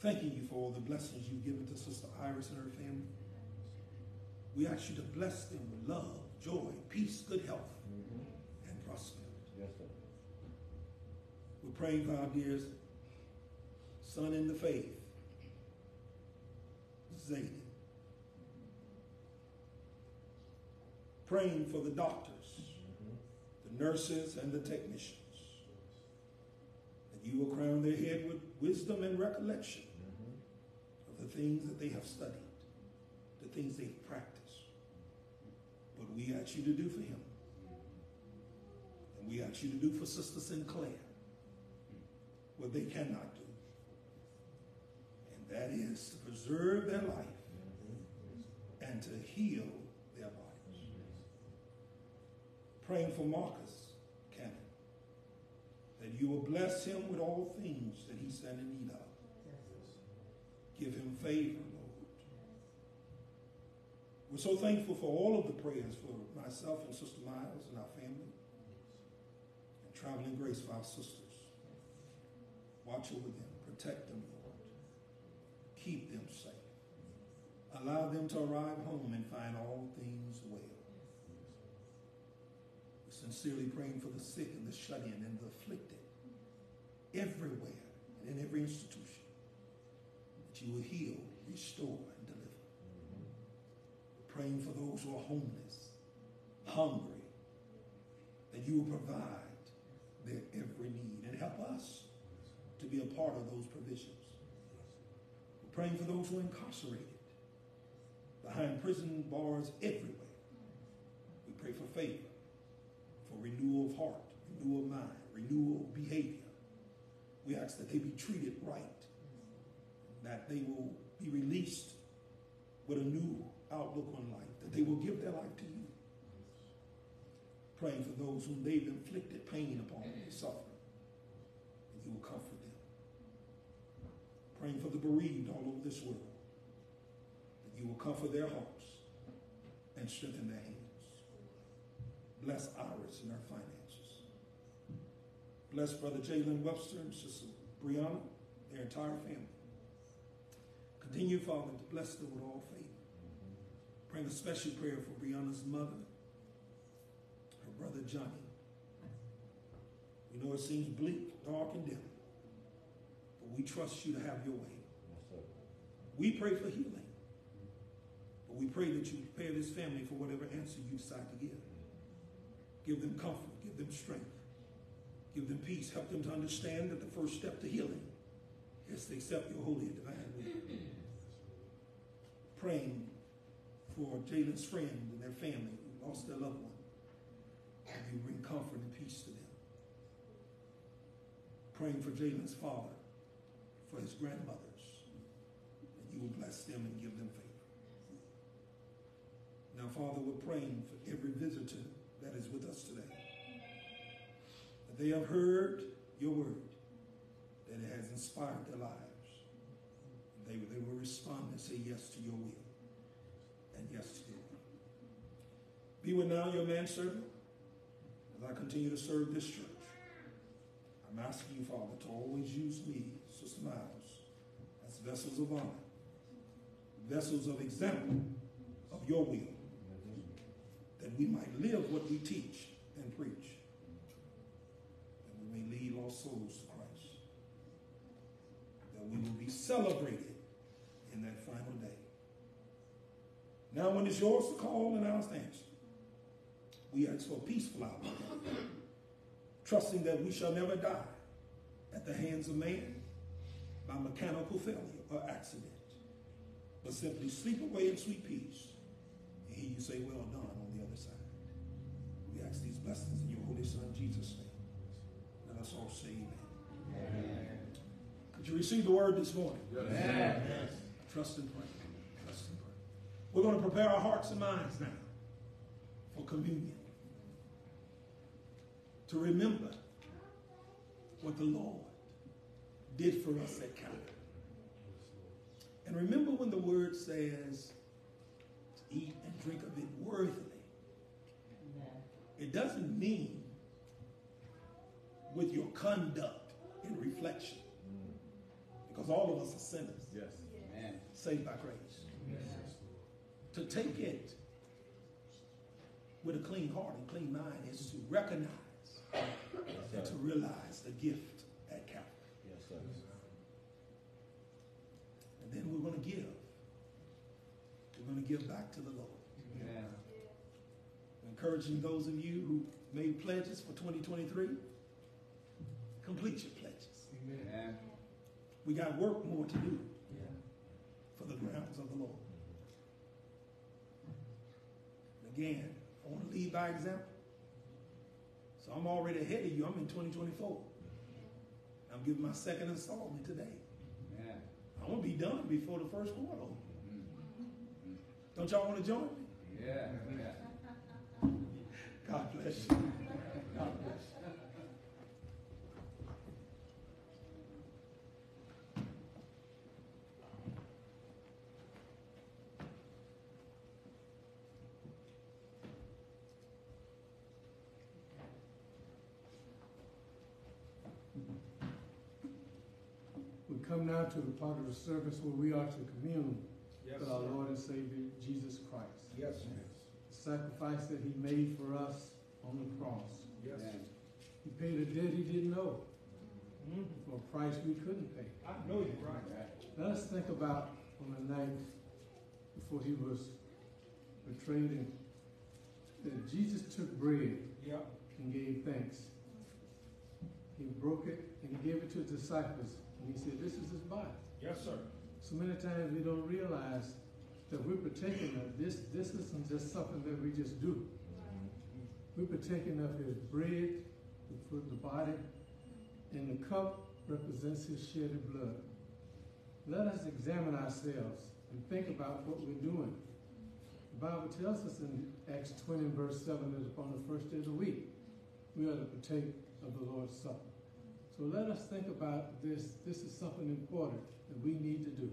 Thanking you for all the blessings you've given to Sister Iris and her family. We ask you to bless them with love, joy, peace, good health, and prosperity. Yes, sir. We're praying for our dear son in the faith, Zayden. Praying for the doctors, the nurses, and the technicians. That you will crown their head with wisdom and recollection of the things that they have studied, the things they've practiced. What we ask you to do for him. And we ask you to do for Sister Sinclair what they cannot do. And that is to preserve their life and to heal their bodies. Praying for Marcus Cannon, that you will bless him with all things that he stand in need of. Give him favor, Lord. We're so thankful for all of the prayers for myself and Sister Miles and our family. And traveling grace for our sisters. Watch over them. Protect them, Lord. Keep them safe. Allow them to arrive home and find all things well. We're sincerely praying for the sick and the shut in and the afflicted everywhere and in every institution that you will heal, restore, and deliver. We're praying for those who are homeless, hungry, that you will provide their every need and help us to be a part of those provisions. We're praying for those who are incarcerated, behind prison bars everywhere. We pray for favor, for renewal of heart, renewal of mind, renewal of behavior. We ask that they be treated right, that they will be released with a new outlook on life, that they will give their life to you. Praying for those whom they've inflicted pain upon and suffering, and you will comfort. Praying for the bereaved all over this world, that you will comfort their hearts and strengthen their hands. Bless Iris and her finances. Bless Brother Jalen Webster and Sister Brianna, their entire family. Continue, Father, to bless them with all favor. Praying a special prayer for Brianna's mother, her brother Johnny. We know it seems bleak, dark, and dim, we trust you to have your way. Yes. We pray for healing, but we pray that you prepare this family for whatever answer you decide to give. Give them comfort, give them strength, give them peace, help them to understand that the first step to healing is to accept your holy and divine will. Praying for Jalen's friend and their family who lost their loved one. And you bring comfort and peace to them. Praying for Jalen's father for his grandmothers. And you will bless them and give them favor. Now, Father, we're praying for every visitor that is with us today. That they have heard your word, that it has inspired their lives. They, they will respond and say yes to your will and yes to your will. Be with now your manservant as I continue to serve this church. I'm asking you, Father, to always use me, Miles, as vessels of honor, vessels of example of your will, that we might live what we teach and preach, that we may lead our souls to Christ, that we will be celebrated in that final day. Now, when it's yours to call and ours to answer, we ask for peaceful outcome trusting that we shall never die at the hands of man by mechanical failure or accident, but simply sleep away in sweet peace and hear you say, Well done on the other side. We ask these blessings in your holy Son, Jesus' name. Let us all say amen. amen. Could you receive the word this morning? Yes. yes. Trust and pray. Trust and pray. We're going to prepare our hearts and minds now for communion to remember what the Lord did for us at Calvary. And remember when the word says, eat and drink of it worthily. It doesn't mean with your conduct and reflection. Because all of us are sinners. Yes. Amen. Saved by grace. Yes. To take it with a clean heart and clean mind is to recognize and to realize the gift at Calvary. Yes, sir. And we're going to give. We're going to give back to the Lord. Yeah. Encouraging those of you who made pledges for 2023, complete your pledges. Amen. We got work more to do for the grounds of the Lord. And again, I want to lead by example. So I'm already ahead of you. I'm in 2024. I'm giving my second installment today. Yeah. I want to be done before the first quarter. Don't y'all want to join me? Yeah. yeah. God bless you. God bless you. Now to the part of the service where we are to commune Yes, with our sir. Lord and Savior Jesus Christ. Yes, The sacrifice that he made for us on the cross. yes. Amen. He paid a debt he didn't owe Mhm. for a price we couldn't pay. I know you're right. Let us think about on the night before he was betrayed and that Jesus took bread Yep. and gave thanks. He broke it and he gave it to his disciples and he said, This is his body. Yes, sir. So many times we don't realize that we're partaking of this. This isn't just something that we just do. We're partaking of his bread, the food, the body, and the cup represents his shedded blood. Let us examine ourselves and think about what we're doing. The Bible tells us in Acts 20 verse 7 that upon the first day of the week, we are to partake of the Lord's Supper. So let us think about this. This is something important that we need to do.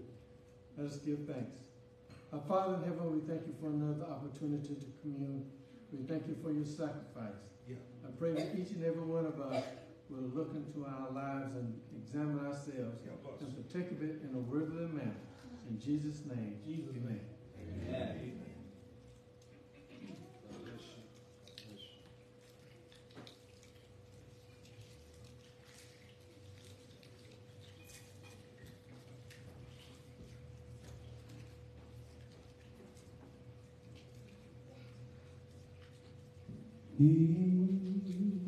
Let us give thanks. Our Father in heaven, we thank you for another opportunity to commune. We thank you for your sacrifice. Yeah. I pray that each and every one of us will look into our lives and examine ourselves us. and partake of it in a worthy manner. In Jesus' name, Jesus' name. Amen. Amen. He's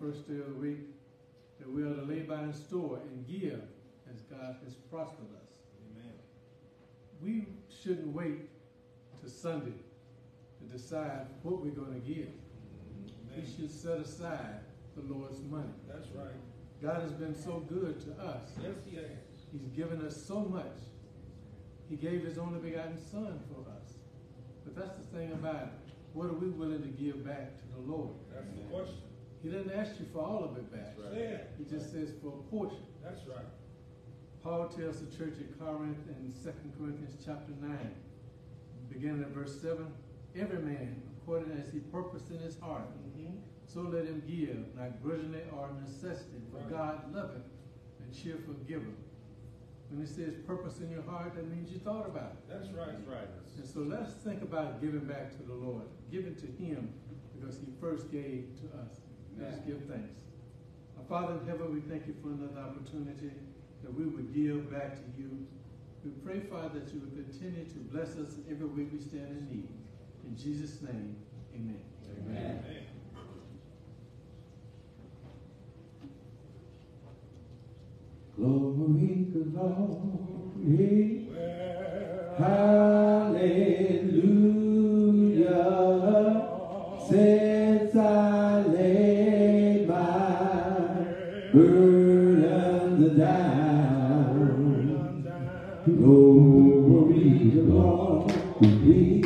first day of the week that we are to lay by in store and give as God has prospered us. Amen. We shouldn't wait to Sunday to decide what we're going to give. Amen. We should set aside the Lord's money. That's right. God has been so good to us. Yes, He has. He's given us so much. He gave His only begotten Son for us. But that's the thing about it. What are we willing to give back to the Lord? That's the question. He doesn't ask you for all of it back. That's right. He just says for a portion. That's right. Paul tells the church at Corinth in 2 Corinthians chapter 9, beginning at verse 7, every man, according as he purposed in his heart, mm -hmm. so let him give, not grudgingly or necessity, for right. God loveth a cheerful giver. When it says purpose in your heart, that means you thought about it. That's right. That's right. And so let's think about giving back to the Lord, giving to Him because He first gave to us. Let's give thanks. Our Father in heaven, we thank you for another opportunity that we would give back to you. We pray, Father, that you would continue to bless us every week we stand in need. In Jesus' name, amen. Amen. amen. Glory, glory, hallelujah. Since I laid my burdens down, glory, glory,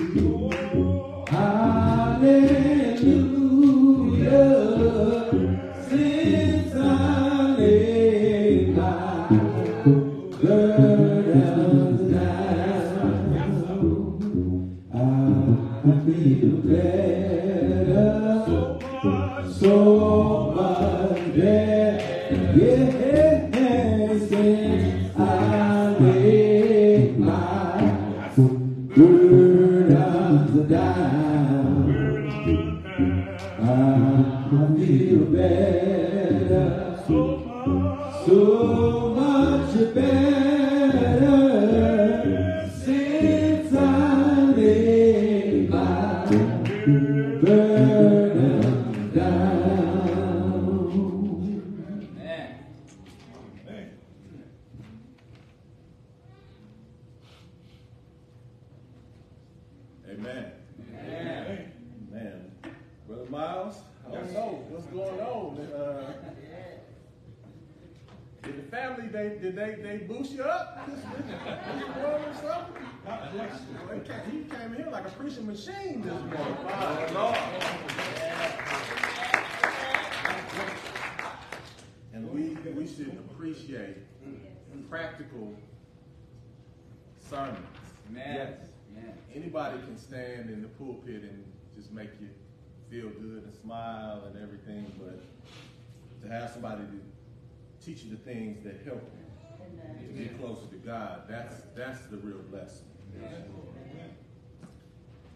teach you the things that help you to get closer to God. That's that's the real blessing.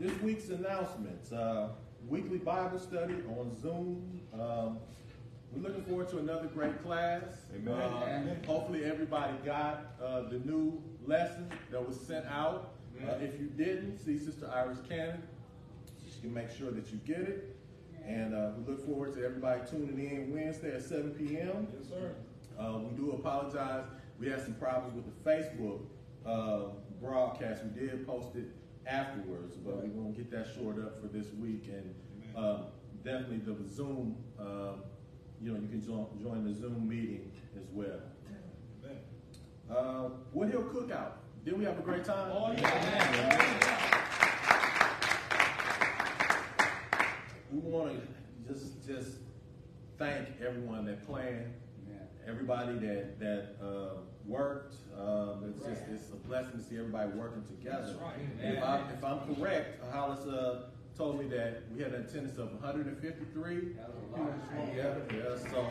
This week's announcements: uh, weekly Bible study on Zoom. Um, we're looking forward to another great class. Amen. Uh, hopefully, everybody got uh, the new lesson that was sent out. Uh, if you didn't, see Sister Iris Cannon. She can make sure that you get it. And uh, we look forward to everybody tuning in Wednesday at 7 p.m. Yes, sir. Uh, we do apologize. We had some problems with the Facebook uh, broadcast. We did post it afterwards, but we're going to get that shored up for this week. And uh, definitely the Zoom, uh, you know, you can join, join the Zoom meeting as well. Uh, Woodhill Cookout. Did we have a great time? Oh, yeah. We want to just just thank everyone that planned everybody that that uh, worked. Um, it's just it's a blessing to see everybody working together. And if, I, if I'm correct, Hollis uh, told me that we had an attendance of 153. Yeah, yeah. So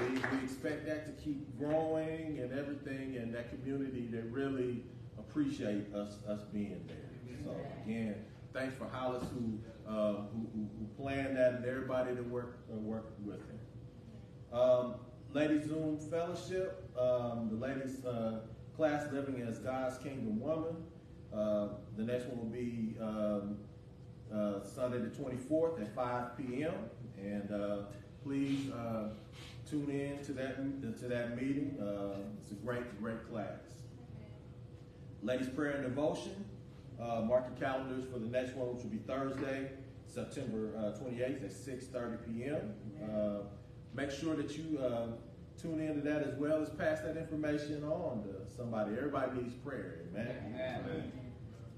we, we expect that to keep growing and everything, and that community that really appreciate us us being there. So again, thanks for Hollis who uh, who, who, who planned that and everybody that uh, worked with him. Um, Ladies Zoom Fellowship, um, the ladies uh, class living as God's Kingdom Woman. Uh, the next one will be um, uh, Sunday the 24th at 5 p.m. And uh, please uh, tune in to that to that meeting. Uh, it's a great, great class. Ladies Prayer and Devotion. Mark your calendars for the next one, which will be Thursday, September 28th at 6:30 p.m. make sure that you tune into that as well as pass that information on to somebody. Everybody needs prayer. Amen. Amen.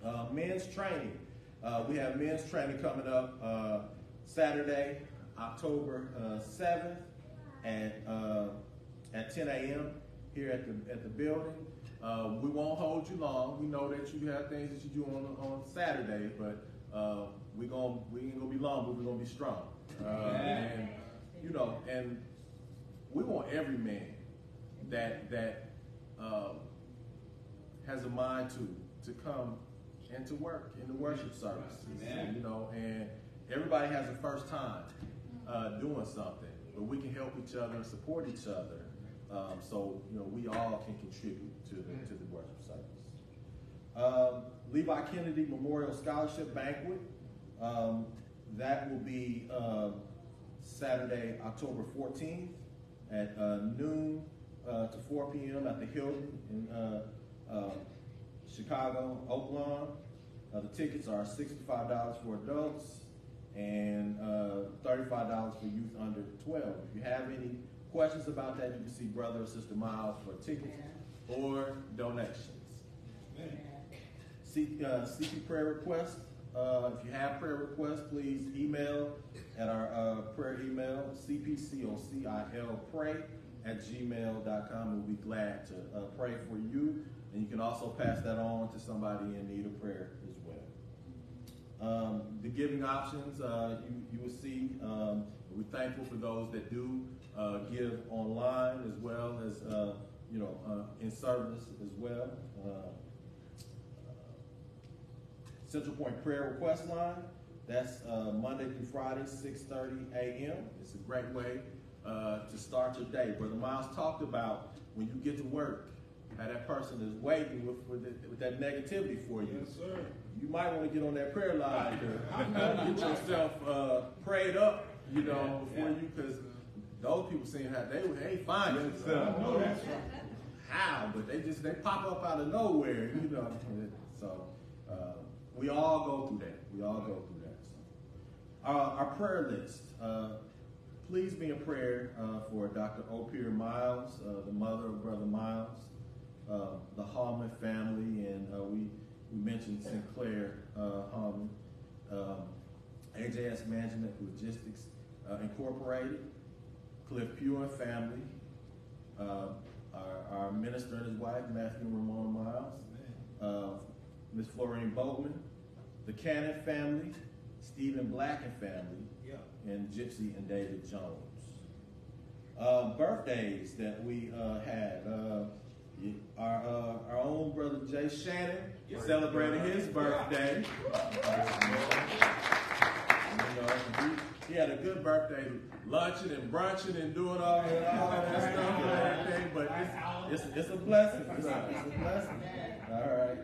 Uh, men's training. Uh, we have men's training coming up uh, Saturday, October 7th uh, at uh, at 10 a.m. here at the at the building. Uh, we won't hold you long. We know that you have things that you do on on Saturday, but we gonna we ain't gonna be long, but we're gonna be strong. and you know, and we want every man that that uh, has a mind to to come and to work in the worship service. And, you know, and everybody has a first time uh, doing something, but we can help each other and support each other. Um, so you know, we all can contribute to the to the worship service. Um, Levi Kennedy Memorial Scholarship Banquet. Um, that will be uh, Saturday, October 14th at uh, noon uh, to 4 p.m. at the Hilton in uh, uh, Chicago, Oaklawn. the tickets are $65 for adults and $35 for youth under 12. If you have any questions about that, you can see Brother or Sister Miles for tickets or donations. Seek, uh, seeking prayer requests. Uh, if you have prayer requests, please email at our uh, prayer email, cpcocil pray at gmail.com. We'll be glad to uh, pray for you. And you can also pass that on to somebody in need of prayer as well. Um, the giving options uh, you, you will see. Um, we're thankful for those that do uh, give online as well as uh, you know in service as well. Central Pointe Prayer Request Line. That's uh, Monday through Friday, 6.30 a.m. It's a great way uh, to start your day. Brother Miles talked about when you get to work, how that person is waiting with, with, the, with that negativity for you. Yes, sir. You might want to get on that prayer line to get yourself uh, prayed up, you know, before you, because those people saying how they, they ain't fine. Yes, sir. No, that's right. How? But they just, they pop up out of nowhere, you know. So, uh, we all go through that. We all go through that. So. Uh, our prayer list. Uh, please be in prayer uh, for Dr. Opier Miles, uh, the mother of Brother Miles, uh, the Hallman family, and uh, we, we mentioned Sinclair Hallman, um, AJS Management Logistics Incorporated, Cliff Pure family, our, our, minister and his wife, Matthew and Ramona Miles, Miss Florine Boatman, the Cannon family, Stephen Black and family, yeah. and Gypsy and David Jones. Uh, birthdays that we uh, had. Uh, our, uh, our own brother Jay Shannon yeah. celebrated his birthday. you know, he, had a good birthday, lunching and brunching and doing all, that, all that stuff and everything. But it's, it's, it's a blessing. It's a, it's a blessing. All right.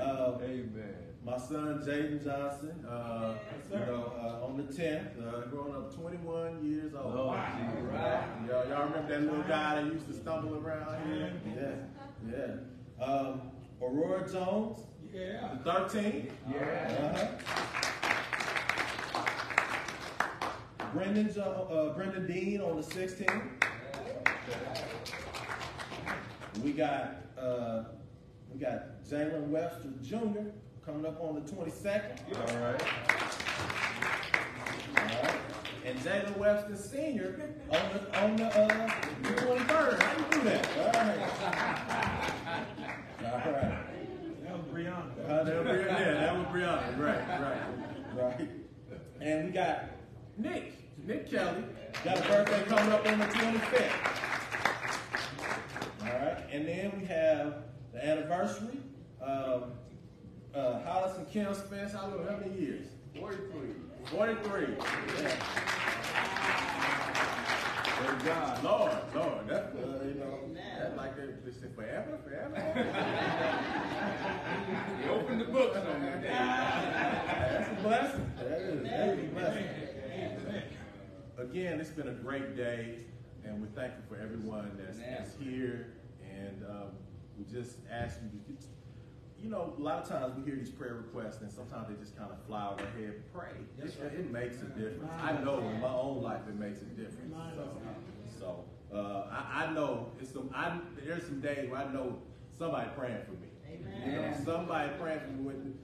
Uh, Amen my son Jaden Johnson, uh, you know, uh, on the 10th, uh, growing up 21 years old. Oh, wow. Right. Y'all, y'all remember that little guy that used to stumble around here? Yeah, yeah. Um, Aurora Jones, yeah. the 13th. Yeah. Uh-huh. Brendan, uh, Brendan Dean on the 16th. We got uh, we got Jalen Webster Jr coming up on the 22nd. All right. All right. and Jalen Webster Sr. on the on the uh, 23rd. How you do that? All right. All right. That was Brianna. Uh, that was Brianna. Yeah, that was Brianna. Right, right, right. And we got Nick, Nick Kelly, got a birthday coming up on the 25th. All right, and then we have the anniversary of uh, Hollis and Kim Spence. How, many years? 43. 43. Yeah. Praise God, Lord, Lord, that's uh, you know, that's like they, say forever, forever. You open the books on that day. That's a blessing. That is, that is a blessing. Again, it's been a great day, and we're thankful for everyone that's, that's here. And um, we just ask you to, you know, a lot of times we hear these prayer requests, and sometimes they just kind of fly over our head. Pray. It, it makes a difference. I know in my own life it makes a difference. So, so uh, I, I know it's some. I, there's some days where I know somebody praying for me. You know, somebody praying for me. When,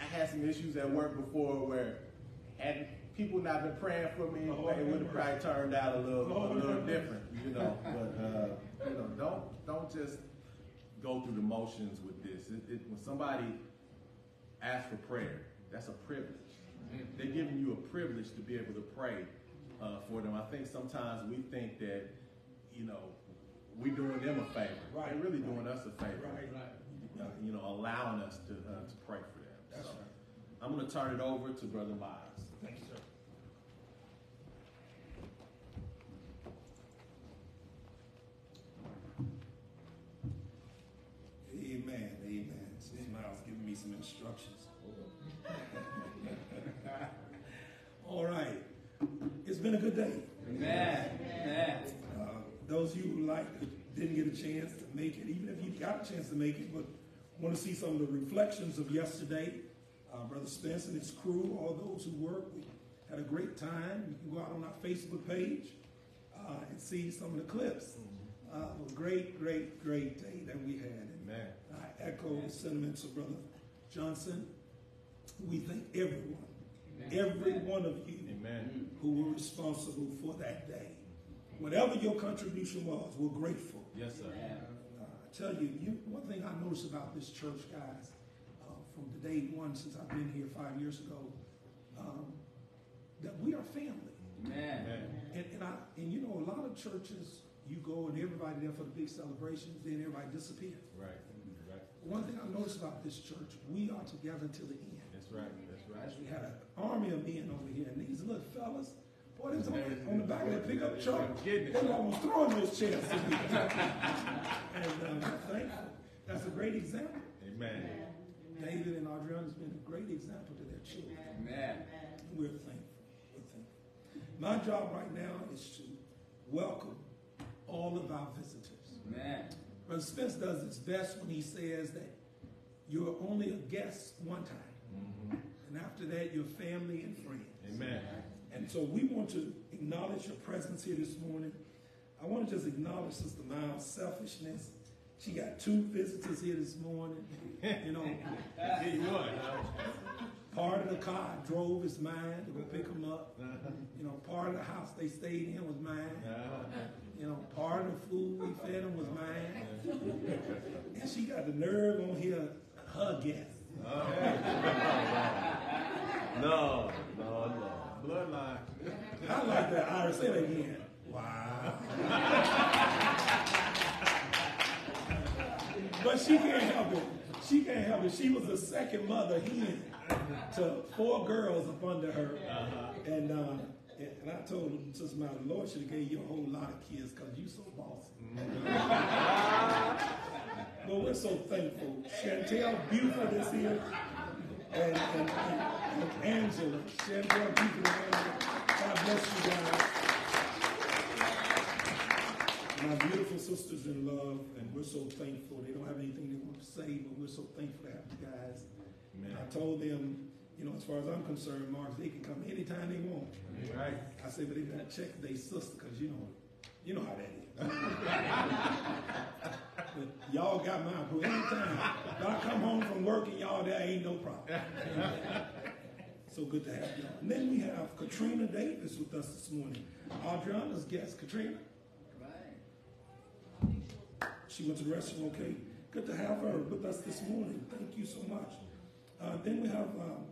I had some issues at work before where had people not been praying for me, it would have probably turned out a little a little different, you know. But uh, you know, don't don't just go through the motions with this. It, it, when somebody asks for prayer, that's a privilege. They're giving you a privilege to be able to pray uh, for them. I think sometimes we think that, you know, we're doing them a favor. Right. They're really doing us a favor. Right, right. Uh, you know, allowing us to uh, to pray for them. That's So, right. I'm going to turn it over to Brother Miles. Thank you, sir. Amen, amen. Sister Miles giving me some instructions. All right. It's been a good day. Amen. Amen. Uh, those of you who like didn't get a chance to make it, even if you got a chance to make it, but want to see some of the reflections of yesterday, uh, Brother Spence and his crew, all those who worked, we had a great time. You can go out on our Facebook page uh, and see some of the clips. Uh, a great, great, great day that we had. Amen. I echo the sentiments of Brother Johnson. We thank everyone, every one of you Amen. who were responsible for that day. Whatever your contribution was, we're grateful. Yes, sir. Uh, I tell you, you, one thing I noticed about this church, guys, uh, from the day one since I've been here five years ago, um, that we are family. Amen. Amen. And, and I and you know a lot of churches you go and everybody there for the big celebrations, then everybody disappears. Right. Right. One thing I noticed about this church, we are together till the end. That's right. That's right. We had an army of men over here, and these little fellas, boy, they was on, on the back of that pickup truck. They were almost throwing those chairs to me. and um, I'm thankful. That's a great example. Amen. David and Adriana has been a great example to their children. Amen. We're thankful. We're thankful. My job right now is to welcome all of our visitors. Amen. Brother Spence does his best when he says that you're only a guest one time. Mm-hmm. And after that, you're family and friends. Amen. And so we want to acknowledge your presence here this morning. I want to just acknowledge Sister Miles' selfishness. She got two visitors here this morning. You know, Here you are. part of the car I drove is mine to go pick them up. You know, part of the house they stayed in was mine. You know, part of the food we fed them was mine. And she got the nerve on here, her guest. No, no, no. Bloodline. I like that. Iris, say that again. Wow. but she can't help it. She can't help it. She was a second mother hen to four girls up under her. And, uh, and I told him, Sister the Lord should have gave you a whole lot of kids because you so bossy. Mm-hmm. but we're so thankful. Chantel, beautiful this year. And, and, and, and Angela, Chantel, beautiful Angela. God bless you guys. My beautiful sisters in love, and we're so thankful. They don't have anything they want to say, but we're so thankful to have you guys. Amen. I told them, you know, as far as I'm concerned, Mark, they can come anytime they want. Right. I say, but they gotta check their sister, because you know, you know how that is. but y'all got my approval anytime. If I come home from work and y'all there, ain't no problem. So good to have y'all. And then we have Katrina Davis with us this morning. Adriana's guest. Katrina? She went to the restroom, okay. Good to have her with us this morning. Thank you so much. Uh, then we have, um,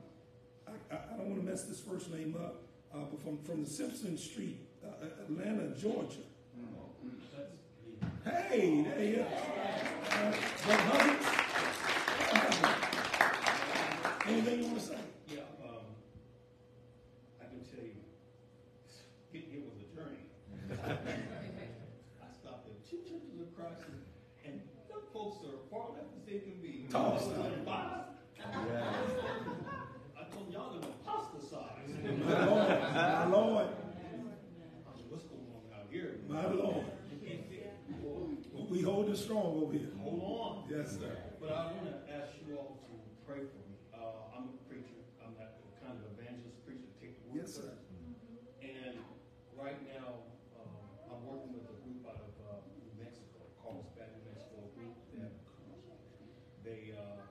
I, I, don't want to mess this first name up, uh, but from, from the Simpson Street, uh, Atlanta, Georgia. Hey, there you are. Uh, Anything you want to say? Yeah, um, I can tell you, getting here was a journey. I stopped at two churches of Christ, and them folks are far left as they can be. Talk, Yeah. I y'all to apostatize. My Lord, my Lord. What's going on out here? My Lord. We holding strong over here. Hold on. Yes, sir. But I want to ask you all to pray for me. Uh, I'm a preacher. I'm not a kind of evangelist preacher. Take the word Yes, sir. And right now, um, I'm working with a group out of uh, New Mexico, Carlsbad, New Mexico, a group that they uh,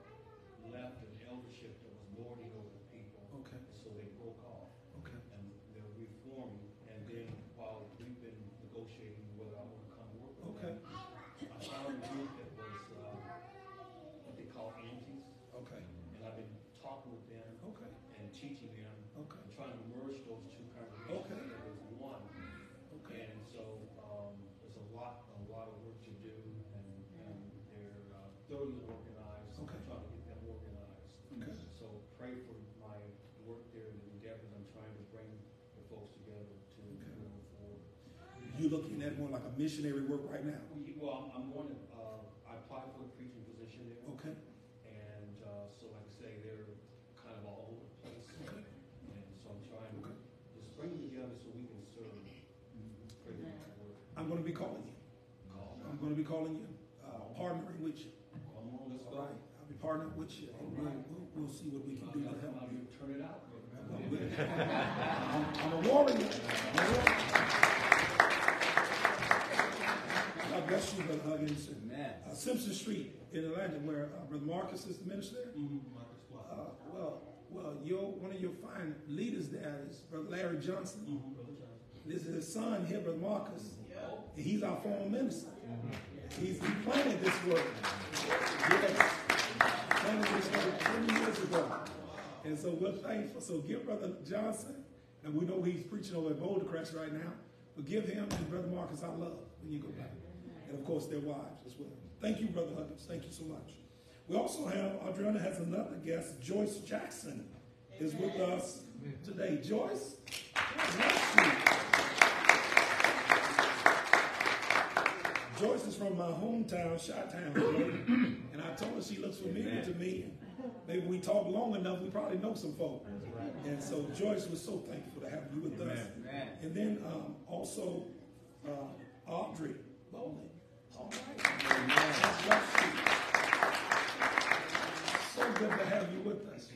left an eldership that was lording over the people. Okay. So they broke off. Okay. And they're reforming. And then while we've been negotiating whether I want to come work with Okay. them, I found a group that was uh, what they call aunties. Okay. And I've been talking with them Okay. and teaching them Okay. and trying to merge those two congregations Okay. together as one. Okay. And so um, there's a lot, a lot of work to do, and, and they're uh, thoroughly organized. Okay. I'm trying to get them organized. Okay. So pray for my work there, the endeavors I'm trying to bring the folks together to Okay. move forward. You looking at more like a missionary work right now? We- Well, I'm going to, uh, I applied for a preaching position there. Okay. And uh, so, like I say, they're kind of all over the place. Okay. And so I'm trying to Okay. just bring them together so we can serve. For. I'm going to be calling you. Call. I'm going to be calling you, uh, partnering with you. Come on, let's All go. right. I'll be partnering with you, and we'll, we'll, we'll see what we can do to help you. turn it out. I'm. I'm, I'm a warrior. I'm a warrior. God bless you, Brother Huggins. Amen. Uh, Simpson Street in Atlanta, where uh, Brother Marcus is the minister. Mhm, Marcus Uh, well, well, your one of your fine leaders there is Brother Larry Johnson. Mhm, Brother Johnson. This is his son here, Brother Marcus. Oh, And he's our former minister. He's he planted this work. Yes. Planted this work 20 years ago. And so we're thankful. So give Brother Johnson, and we know he's preaching over at Boulder Crest right now, but give him and Brother Marcus our love when you go back. And of course, their wives as well. Thank you, Brother Huggins. Thank you so much. We also have, Adriana has another guest, Joyce Jackson is with us today. Joyce, bless you. Joyce is from my hometown, Chi-Town, and I told her she looks familiar to me. Maybe we talk long enough, we probably know some folk. And so Joyce was so thankful to have you with us. Amen. And then um, also uh, Audrey Bowling. So good to have you with us.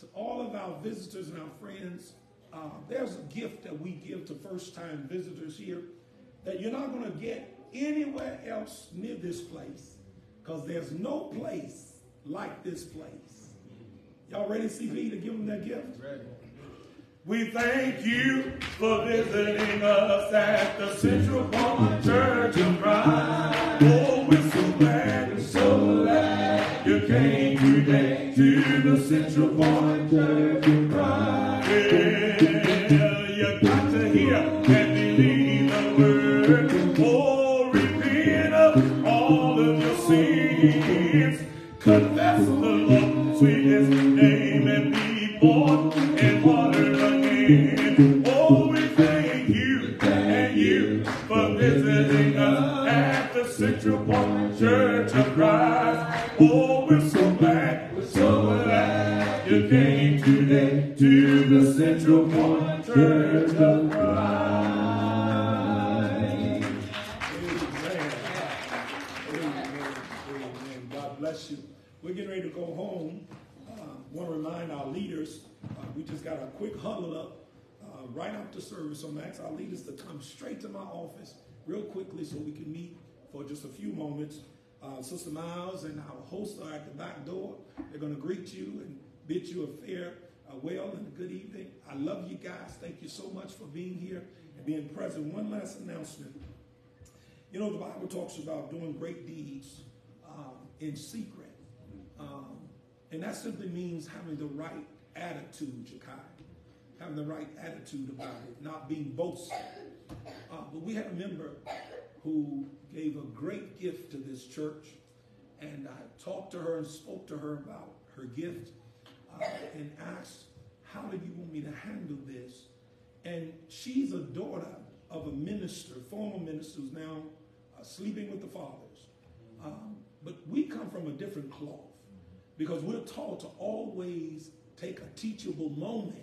To all of our visitors and our friends, uh, there's a gift that we give to first-time visitors here that you're not going to get anywhere else near this place because there's no place like this place. Y'all ready, CB, to give them that gift? We thank you for visiting us at the Central Pointe Church of Christ. Oh, we're so glad, we're so glad you came today to the Central Pointe Church of Christ. Well, you got to hear and believe the word. Oh, repent of all of your sins. Confess the Lord's sweetest name and be born and Oh, we thank you and you for visiting us at the Central Pointe Church of Christ. Oh, we're so glad, we're so glad you came today to the Central Pointe Church of Christ. Amen. Amen. God bless you. We're getting ready to go home. Uh, Want to remind our leaders, we just got a quick huddle up uh, right after service. So Max, I'm going to ask our leaders to come straight to my office real quickly so we can meet for just a few moments. Uh, Sister Miles and our hosts are at the back door. They're going to greet you and bid you a fair uh, well and a good evening. I love you guys. Thank you so much for being here and being present. One last announcement. You know, the Bible talks about doing great deeds um, in secret. Um, and that simply means having the right attitude, Jakai. Having the right attitude about it, not being boastful. Uh, but we had a member who gave a great gift to this church. And I talked to her and spoke to her about her gift uh, and asked, How do you want me to handle this? And she's a daughter of a minister, former minister, who's now uh, sleeping with the fathers. Um, but we come from a different cloth because we're taught to always take a teachable moment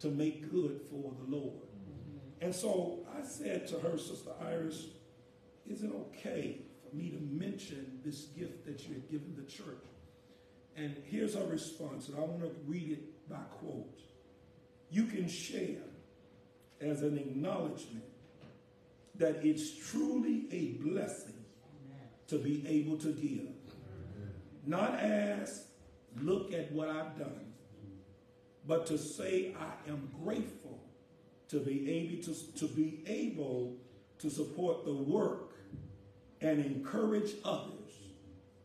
to make good for the Lord. Mm-hmm. And so I said to her, Sister Iris, is it okay for me to mention this gift that you had given the church? And here's her response, and I want to read it by quote. You can share as an acknowledgement that it's truly a blessing to be able to give. Not as, look at what I've done, but to say I am grateful to be able to, to be able to support the work and encourage others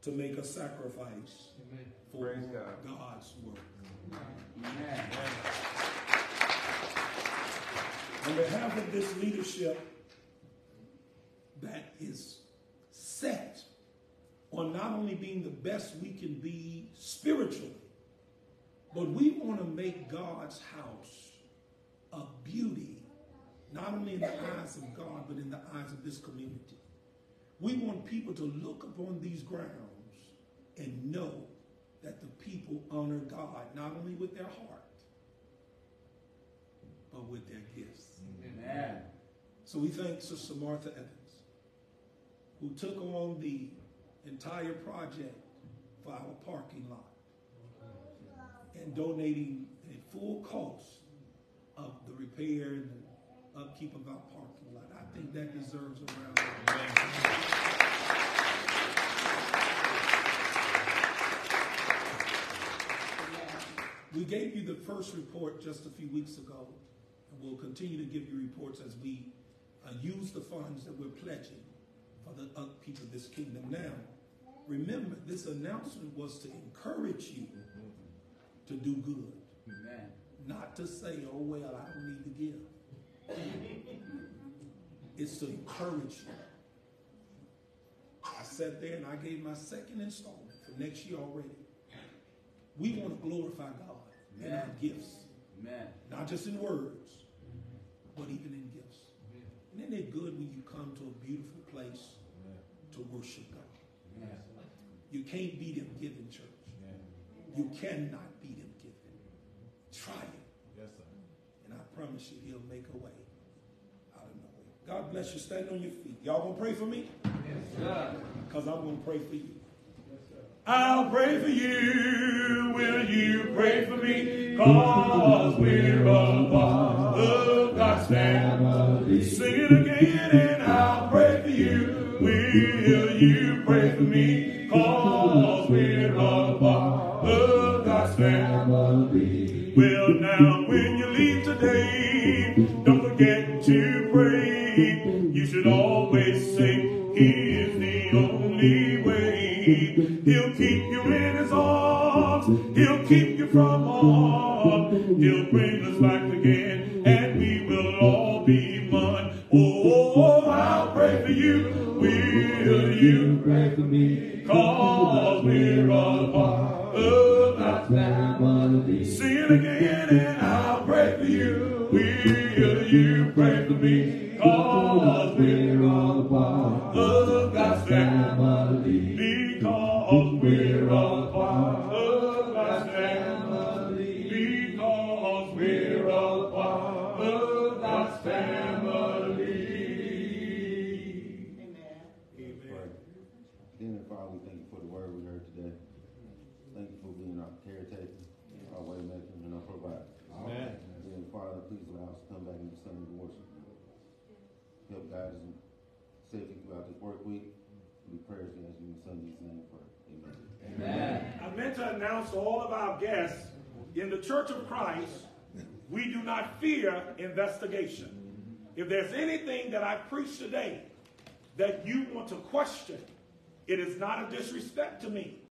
to make a sacrifice for God. God's work. Amen. On behalf of this leadership that is set on not only being the best we can be spiritually, but we want to make God's house a beauty, not only in the eyes of God, but in the eyes of this community. We want people to look upon these grounds and know that the people honor God, not only with their heart, but with their gifts. Amen. So we thank Sister Martha Evans, who took on the entire project for our parking lot and donating a full cost of the repair and the upkeep of our parking lot. I think that deserves a round of applause. We gave you the first report just a few weeks ago, and we'll continue to give you reports as we uh, use the funds that we're pledging for the upkeep of this kingdom. Now, remember, this announcement was to encourage you to do good. Amen. Not to say, oh, well, I don't need to give. it's to encourage you. I sat there and I gave my second installment for next year already. We want to glorify God in our gifts. Amen. Not just in words, but even in gifts. And isn't it good when you come to a beautiful place to worship God? You can't beat him giving, church. You cannot beat him giving. Try it. Yes, sir. And I promise you, he'll make a way out of no way. God bless you. Stand on your feet. Y'all gonna pray for me? Yes, Because I'm gonna pray for you. I'll pray for you. Will you pray for me? Cause we're a part of God's family. Sing it again and I'll pray for you. Will you pray for me? Cause we're a part of God's family. Well, now when you leave today, don't forget to pray. You should always say, He is the only way. He'll keep you in His arms. He'll keep you from harm. He'll bring us back again, and we will all be one. Oh, for me? Cause we're all part of God's family. Sing it again, and I'll pray for you. Will you pray for me? Cause we're all part of God's family. Because we're all Amen. And then, Father, please allow us to come back and do Sunday worship. Help guide us safely throughout this work week. We pray as you in Sunday's name pray. Amen. Amen. I meant to announce to all of our guests, in the Church of Christ, we do not fear investigation. If there's anything that I preach today that you want to question, it is not a disrespect to me.